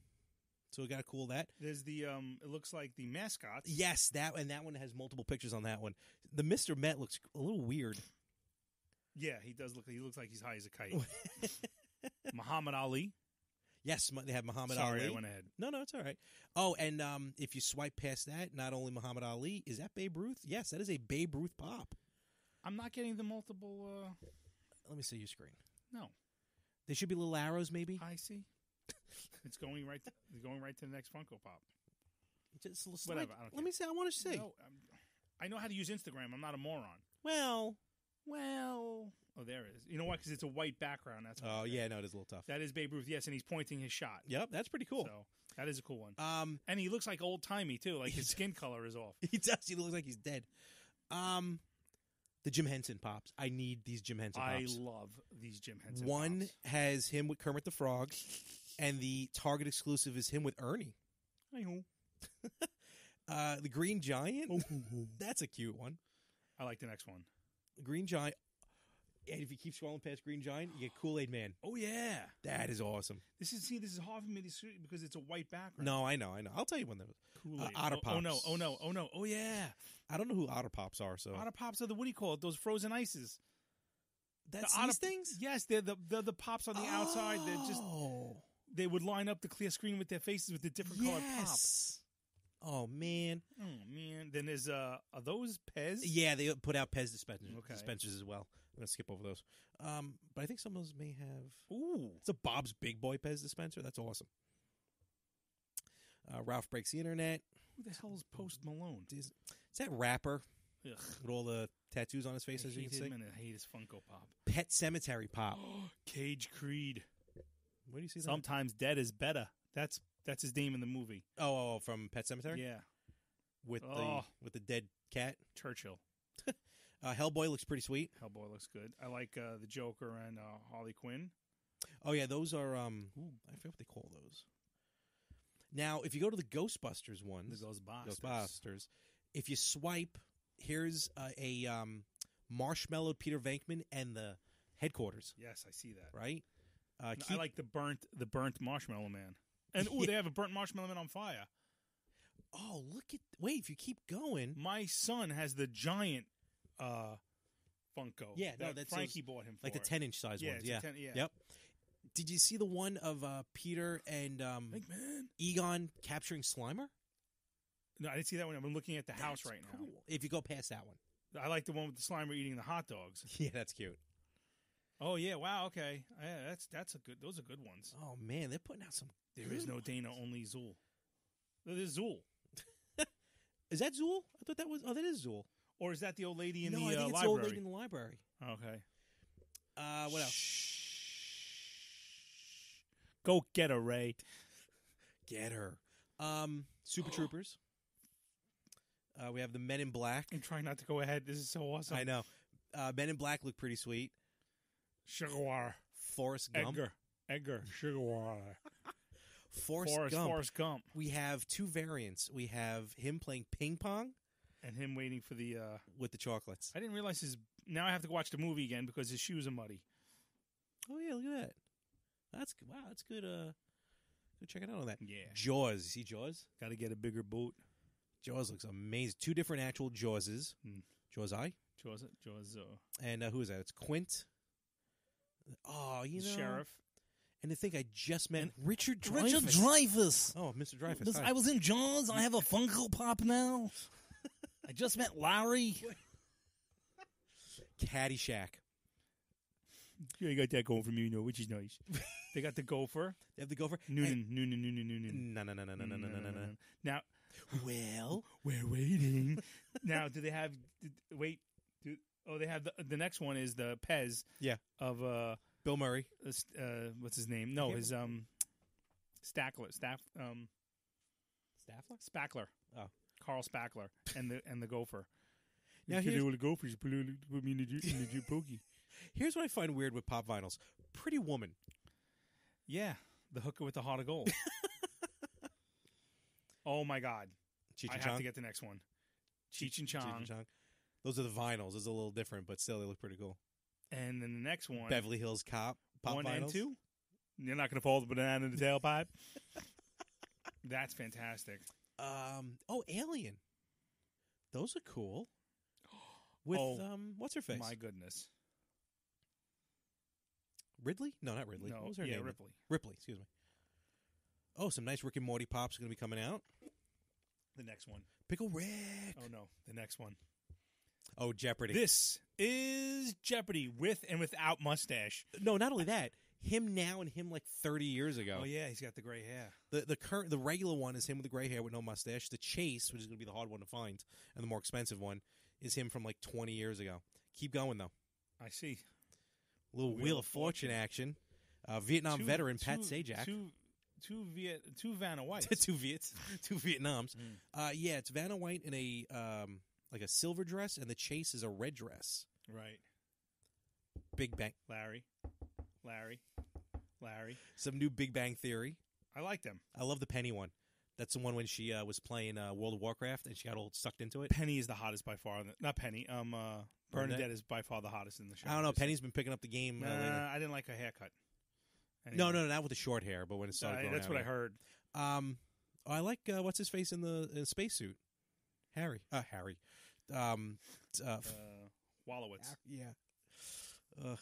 so we got to cool that. There's the um. It looks like the mascots. Yes, that and that one has multiple pictures on that one. The Mister Met looks a little weird. Yeah, he does look. He looks like he's high as a kite. Muhammad Ali. Yes, they have Muhammad Sorry, Ali. I went ahead. No, no, it's all right. Oh, and um, if you swipe past that, not only Muhammad Ali, is that Babe Ruth? Yes, that is a Babe Ruth pop. I'm not getting the multiple. uh Let me see your screen. No, There should be little arrows, maybe. I see. it's going right. To, it's going right to the next Funko Pop. Just Whatever, slide- I don't Let me see. I want to see. No, I know how to use Instagram. I'm not a moron. Well, Well, oh, there it is. You know what? Because it's a white background. That's. oh yeah, no, it is a little tough. That is Babe Ruth. Yes, and he's pointing his shot. Yep, that's pretty cool. So that is a cool one. Um, And he looks like old timey too. Like his skin color is off. he does. He looks like he's dead. Um, the Jim Henson pops. I need these Jim Henson pops. I pops. love these Jim Henson. One pops. has him with Kermit the Frog, and the Target exclusive is him with Ernie. Hi-ho. Uh, the Green Giant. That's a cute one. I like the next one. Green Giant. And if you keep scrolling past Green Giant, you get Kool Aid Man. Oh yeah. That is awesome. This is see. This is hard for me to see because it's a white background. No, I know, I know. I'll tell you when those. Kool-Aid. Uh, Otter oh, oh no! Oh no! Oh no! Oh yeah! I don't know who Otter Pops are, so Otter pops are the what do you call it? Those frozen ices. that's the otter these things. Yes, they're the they're the pops on the outside. They're just Oh, they would line up the clear screen with their faces with the different colored pops. Oh man, Oh man! Then there's uh are those Pez? yeah, they put out Pez dispensers, Okay. dispensers as well. I'm gonna skip over those. Um, but I think some of those may have. Ooh. It's a Bob's Big Boy Pez dispenser. That's awesome. Uh, Ralph breaks the internet. Who the hell is Post Malone? Is, is that rapper Ugh. with all the tattoos on his face? I as you hate can see, and I hate his Funko Pop. Pet Sematary Pop. Gage Creed. Where do you see that? Sometimes dead is better. That's that's his name in the movie. Oh, oh, oh, from Pet Sematary Yeah, with Oh. the with the dead cat. Churchill. Uh, Hellboy looks pretty sweet. Hellboy looks good. I like uh, the Joker and uh, Harley Quinn. Oh yeah, those are um. I forget what they call those. Now, if you go to the Ghostbusters ones, The Ghostbusters. Ghostbusters, if you swipe, here's uh, a um, marshmallow Peter Venkman and the headquarters. Yes, I see that. Right. Uh, No, I like the burnt the burnt marshmallow man. And oh, they have a burnt marshmallow man on fire. oh, look at. Wait, if you keep going, My son has the giant uh, Funko. Yeah, no, that that's Frankie those- bought him for. like the ten inch size Yeah, ones. it's a Yeah. 10 yeah. Yep. Did you see the one of uh, Peter and um, Like man, Egon capturing Slimer? no, I didn't see that one. I'm looking at the house That's right cool. If you go past that one, now. I like the one with the Slimer eating the hot dogs. yeah, that's cute. Oh yeah, wow, okay, yeah, that's that's a good. Those are good ones. Oh man, they're putting out some. There is no Dana, only Zuul. There's Zuul, Is that Zuul? I thought that was. Oh, that is Zuul. or is that the old lady in no, the I think uh, it's the old library? lady in the library. Okay. Uh, what else? Shh. Go get her, Ray. Get her. Um, Super Troopers. Uh, we have the Men in Black. I'm trying not to go ahead. This is so awesome. I know. Uh, Men in Black look pretty sweet. Sugar Forrest Gump. Edgar. Edgar. Sugar Forrest, Forrest, Gump. Forrest Gump. We have two variants. We have him playing ping pong And him waiting for the. uh with the chocolates. I didn't realize his. Now I have to watch the movie again because his shoes are muddy. Oh yeah, look at that. That's good wow. That's good. Uh, go check it out on that. Yeah. Jaws. You see Jaws? Got to get a bigger boot. Jaws looks amazing. Two different actual Jawses. Hmm. Jaws Eye. Jaws, Jaws, uh, And uh, who is that? It's Quint. Oh, you know, sheriff. And to think I just met Richard Dreyfuss. Richard Dreyfuss. Oh, Mr. This- Hi. I was in Jaws. I have a Funko Pop now. I just met Larry. Caddyshack. Yeah, you got that going for me, you know, which is nice. they got the gopher. They have the gopher. Noonan, Noonan, Noonan, Noonan. No, no, no, no, no, no, no, no, no, no. Now, Well, we're waiting. now, do they have, did- wait, oh, they have the, the next one is the Pez. Yeah. Of, uh, Bill Murray. uh, uh, what's his name? No, his, um, Stackler, Staff, um, Staffler. Spackler. Oh. Carl Spackler and the and the gopher. Now You here's- the gophers, put, me in the, in the pokey. Here's what I find weird with pop vinyls. Pretty Woman. Yeah, the hooker with the heart of gold. oh my God! Cheech I have Chong. to get the next one. Cheech and Cheech Chong, and Chong. Those are the vinyls. It's a little different, but still they look pretty cool. and then the next one, Beverly Hills Cop. Pop one vinyls. and two. You're not going to fall the banana in the tailpipe. That's fantastic. Um. Oh, Alien. Those are cool. With Oh, um, what's her face? My goodness. Ridley? No, not Ridley. No, what was her yeah, name? Ripley. Ripley. Excuse me. Oh, some nice Rick and Morty pops are going to be coming out. The next one. Pickle Rick. Oh no, the next one. Oh, Jeopardy. This is Jeopardy with and without mustache. no, not only that. Him now and him like 30 years ago. Oh yeah, he's got the gray hair. The the current the regular one is him with the gray hair with no mustache. The Chase, which is going to be the hard one to find, and the more expensive one, is him from like 20 years ago. Keep going though. I see. A little Wheel, of Fortune, action. Uh, Vietnam Two- veteran Pat Sajak. Two, two Viet, two Vanna White. two Viets, two Vietnams. Mm. Uh, yeah, it's Vanna White in a um, like a silver dress, and the Chase is a red dress. right. Big Bang, Larry, Larry, Larry. some new Big Bang Theory. I like them. I love the Penny one. That's the one when she uh, was playing uh, World of Warcraft and she got all sucked into it. Penny is the hottest by far. Not Penny. Um, uh, Bernadette? Bernadette is by far the hottest in the show. I don't know. Penny's been picking up the game. Uh, Nah. I didn't like her haircut. No, Anyway. no, no, not with the short hair, but when it started. That's what I heard. Um, I like uh, what's his face in the in spacesuit, Harry. Uh, Harry. Um, uh, Uh, Wolowitz, yeah. Ugh.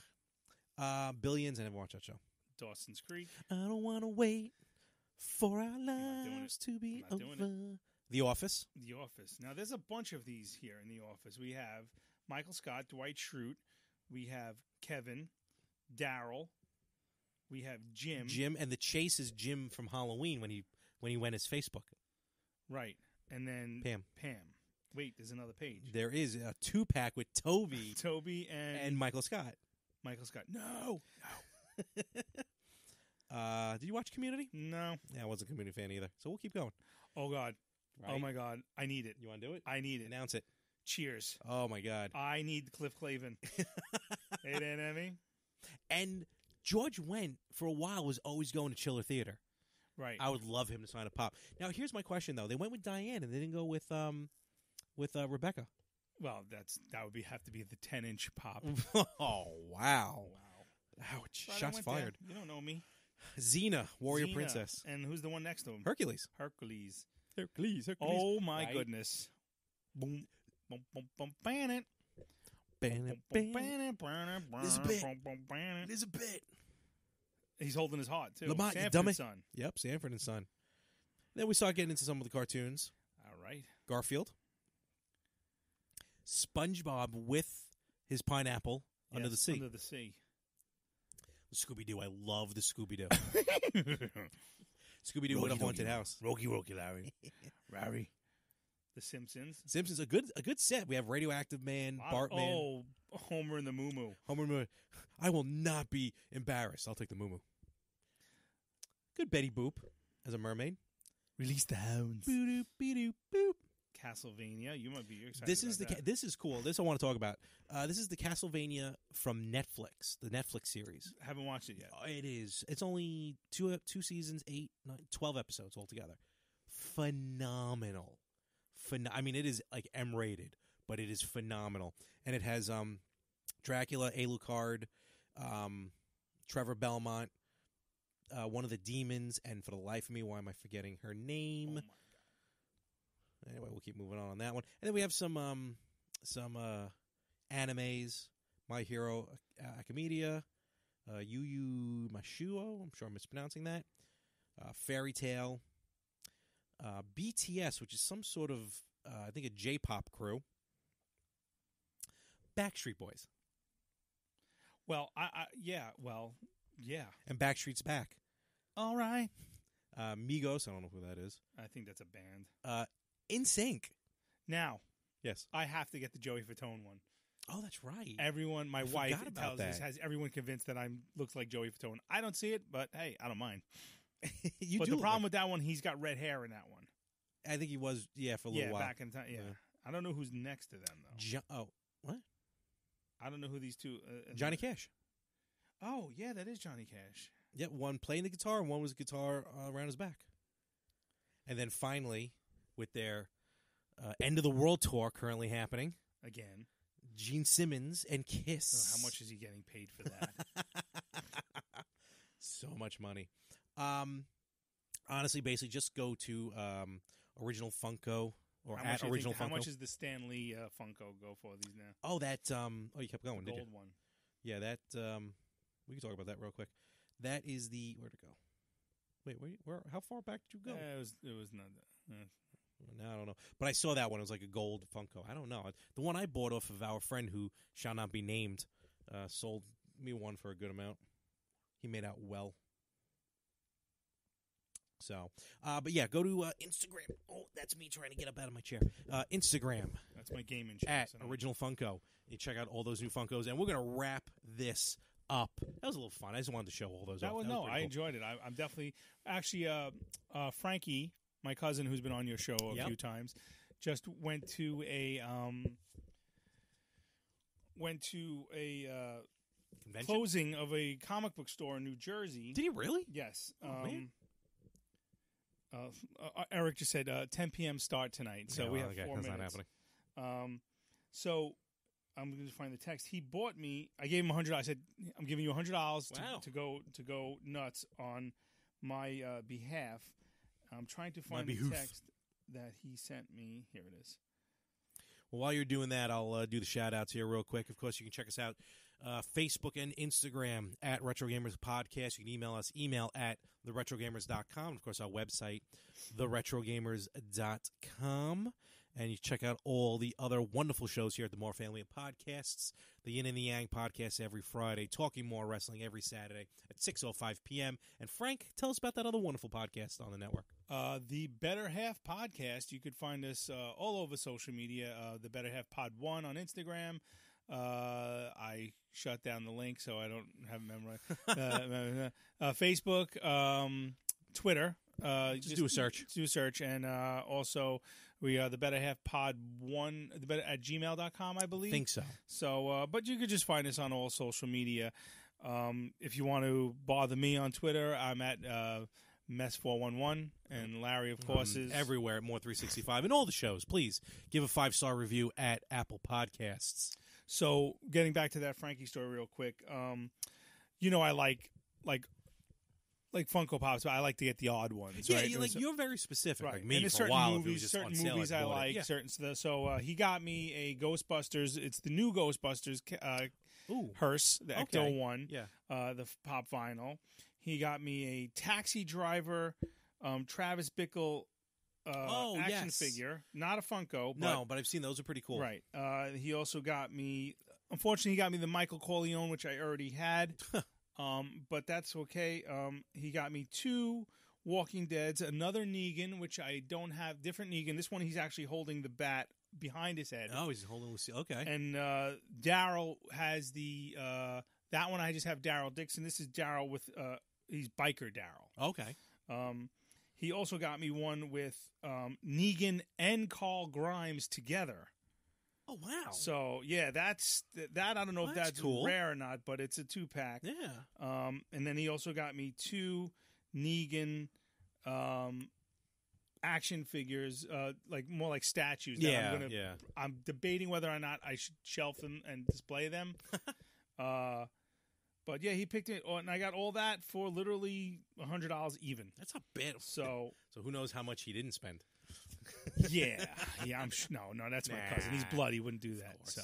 Uh, billions. I never watched that show. Dawson's Creek. I don't want to wait for our lives to be I'm not doing over. The Office. The Office. Now, there's a bunch of these here in The Office. We have Michael Scott, Dwight Schrute. We have Kevin, Daryl. We have Jim. Jim and the Chase is Jim from Halloween when he when he went his Facebook. Right. And then Pam. Pam. Wait, there's another page. There is a two pack with Toby Toby and, and Michael Scott. Michael Scott. No. Uh, did you watch Community? No. Yeah, I wasn't a Community fan either. So we'll keep going. Oh, God. Oh, my God. I need it. You want to do it? I need it. Announce it. Cheers. Oh my God! I need Cliff Clavin. hey, Dan Emmy. and George Wendt for a while was always going to Chiller Theater. Right. I would love him to sign a pop. Now here's my question though: They went with Diane and they didn't go with um with uh, Rebecca. well, that's that would be have to be the 10 inch pop. oh wow! Wow. Ouch! But Shots went there. fired. You don't know me. Xena, warrior Xena. princess, And who's the one next to him? Hercules. Hercules. Hercules. Hercules. Oh my Right? goodness. Boom. Boom, boom, boom, ban it. Ban it, ban it, ban it, This is ban big. it, boom, boom, ban it. it. There's a bit. He's holding his heart too. Lamont, Sanford dummy. and Son. Yep, Sanford and Son. Then we start getting into some of the cartoons. All right. Garfield, SpongeBob with his pineapple under Yes, the sea. Under the sea. Scooby Doo. I love the Scooby Doo. Scooby Doo with a haunted house. Rocky, Rocky, Larry. Larry. The Simpsons. Simpsons a good a good set. We have Radioactive Man, Lot- Bartman, Oh, Homer and the Moo Moo. Homer. Moo. I will not be embarrassed. I'll take the Moo Moo. Good Betty Boop as a mermaid. Release the hounds. Boo doop bee doop boop. Castlevania. You might be excited. This is the ca- this is cool. This I want to talk about. Uh, this is the Castlevania from Netflix, the Netflix series. Haven't watched it yet. Uh, It is. It's only two two seasons, eight, nine, 12 episodes altogether. Phenomenal. Phen- I mean, it is like M rated, but it is phenomenal, and it has um, Dracula, Alucard, um, Trevor Belmont, uh, one of the demons, and for the life of me, why am I forgetting her Oh name? my Anyway, we'll keep moving on on that one, and then we have some um, some uh, animes. My Hero Academia, uh, Yu Yu Mashuo. I'm sure I'm mispronouncing that. Uh, Fairy Tail. Uh, BTS, which is some sort of, uh, I think, a J-pop crew. Backstreet Boys. Well, I, I yeah, well, yeah. And Backstreet's back. All right. Uh, Migos, I don't know who that is. I think that's a band. Uh, NSYNC. Now, Yes. I have to get the Joey Fatone one. Oh, that's right. Everyone, my I wife forgot about tells us, has everyone convinced that I'm looks like Joey Fatone. I don't see it, but hey, I don't mind. you but do the look problem like- with that one, he's got red hair in that one. I think he was, yeah, for a little Yeah, while. back in time. Yeah. Yeah. I don't know who's next to them though. Jo- oh, what? I don't know who these two. Uh, uh, Johnny Cash. Oh yeah, that is Johnny Cash. Yeah, one playing the guitar and one was guitar uh, around his back. And then finally, with their uh, end of the world tour currently happening, Again, Gene Simmons and Kiss. Oh, how much is he getting paid for that? so much money. Um, honestly, basically, just go to um, Original Funko or how at much do you Original think, Funko. How much is the Stanley uh, Funko go for these now? oh, that. Um, oh, you kept going, The did you? gold one. Yeah, that. Um, we can talk about that real quick. That is the where to go. Wait, where, where? How far back did you go? Eh, it was. It was not. Uh, No, I don't know. But I saw that one. It was like a gold Funko. I don't know. The one I bought off of our friend who shall not be named uh, sold me one for a good amount. He made out well. So, uh, but yeah, go to uh, Instagram. Oh, that's me trying to get up out of my chair. Uh, Instagram that's my gaming chair. at Original Funko. You check out all those new Funkos, and we're gonna wrap this up. That was a little fun. I just wanted to show all those. That off. was That no. pretty I cool. enjoyed it. I, I'm definitely actually. Uh, uh, Frankie, my cousin, who's been on your show a Yep. few times, just went to a um, went to a uh, Convention? closing of a comic book store in New Jersey. Did he really? Yes. Oh, um, uh, uh, Eric just said uh, 10 p.m. start tonight, so Yeah, we well, have okay, four that's minutes. not happening. Um, so I'm going to find the text. He bought me. I gave him a hundred. I said, "I'm giving you a hundred dollars Wow. to, to go to go nuts on my uh, behalf." I'm trying to find the behoof. text that he sent me. Here it is. Well, while you're doing that, I'll uh, do the shout outs here real quick. Of course, you can check us out uh, Facebook and Instagram at Retro Gamers Podcast. You can email us, email at theretrogamers.com. Of course, our website, theretrogamers.com. And you check out all the other wonderful shows here at the Mohr Family of Podcasts. The Yin and the Yang podcast every Friday, Talking Mohr Wrestling every Saturday at 6.05 p.m. And Frank, tell us about that other wonderful podcast on the network. Uh, the Better Half podcast. You could find us uh, all over social media. Uh, the Better Half Pod One on Instagram. Uh, I shut down the link, so I don't have memorized. uh, uh, Facebook, um, Twitter. Uh, Just do a search. Do a search, and uh, also we are the Better Half Pod One. The better at gmail.com, I believe. think so. So, uh, but you could just find us on all social media. Um, if you want to bother me on Twitter, I'm at uh, Mess411. And Larry, of course, Um, is everywhere at Mohr 365 and all the shows. Please give a five star review at Apple Podcasts. So, getting back to that Frankie story real quick, um, you know, I like like like Funko Pops, but I like to get the odd ones. Yeah, right? you, like you're very specific. Right. Like me, and for a certain while, if it movies, certain sale, movies I'd I like. Yeah. Certain so uh, he got me a Ghostbusters. It's the new Ghostbusters uh, hearse, the Ecto Okay. one. yeah. uh, the pop vinyl. He got me a taxi driver, um, Travis Bickle uh, Oh, action yes. figure, not a Funko. But, No, but I've seen those are pretty cool. right. Uh, he also got me. Unfortunately, he got me the Michael Corleone, which I already had. um, but that's okay. Um, he got me two Walking Dead's, another Negan, which I don't have. Different Negan. This one, he's actually holding the bat behind his head. Oh, he's holding Lucy. Okay. And uh, Daryl has the uh, that one. I just have Daryl Dixon. This is Daryl with uh, he's biker Daryl. okay. Um, he also got me one with um, Negan and Carl Grimes together. Oh wow. So yeah, that's that. I don't know Well, if that's that's cool. rare or not, but it's a two pack. yeah. Um, and then he also got me two Negan um, action figures, uh, like more like statues. that Yeah. I'm gonna yeah. I'm debating whether or not I should shelf them and display them. uh, but yeah, he picked it, and I got all that for literally a hundred dollars even. That's a bit. So So who knows how much he didn't spend? yeah, yeah, I'm sh- no, no, that's my cousin. He's Nah. blood. He wouldn't do that. So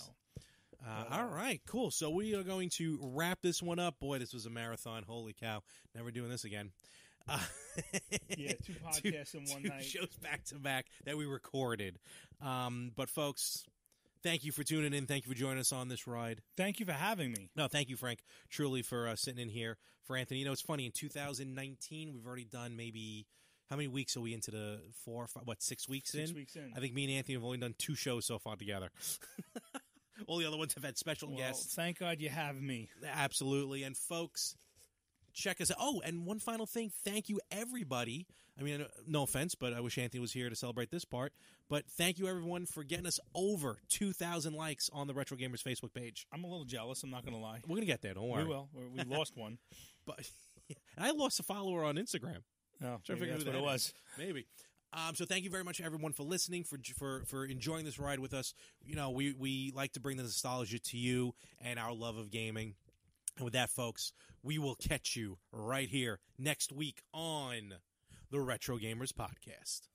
Uh, all right, cool. So we are going to wrap this one up. Boy, this was a marathon. Holy cow! Never doing this again. Uh, yeah, two podcasts in one two night. shows back to back that we recorded. Um, but folks, thank you for tuning in. Thank you for joining us on this ride. Thank you for having me. No, thank you, Frank, truly for uh, sitting in here for Anthony. You know, it's funny. In 2019, we've already done maybe how many weeks are we into the four, five, what six weeks Six in? weeks in. I think me and Anthony have only done two shows so far together. All the other ones have had special Well, guests. thank God you have me. Absolutely. And folks, check us out. Oh, and one final thing. Thank you, everybody. I mean, no offense, but I wish Anthony was here to celebrate this part. But thank you, everyone, for getting us over 2,000 likes on the Retro Gamers Facebook page. I'm a little jealous. I'm not going to lie. We're going to get there. Don't worry. We will. We're- lost one. But I lost a follower on Instagram. No, Trying to maybe figure that's who what it that was. Maybe. Um, so thank you very much, everyone, for listening, for for for enjoying this ride with us. You know, we we like to bring the nostalgia to you and our love of gaming. And with that, folks, we will catch you right here next week on the Retro Gamers Podcast.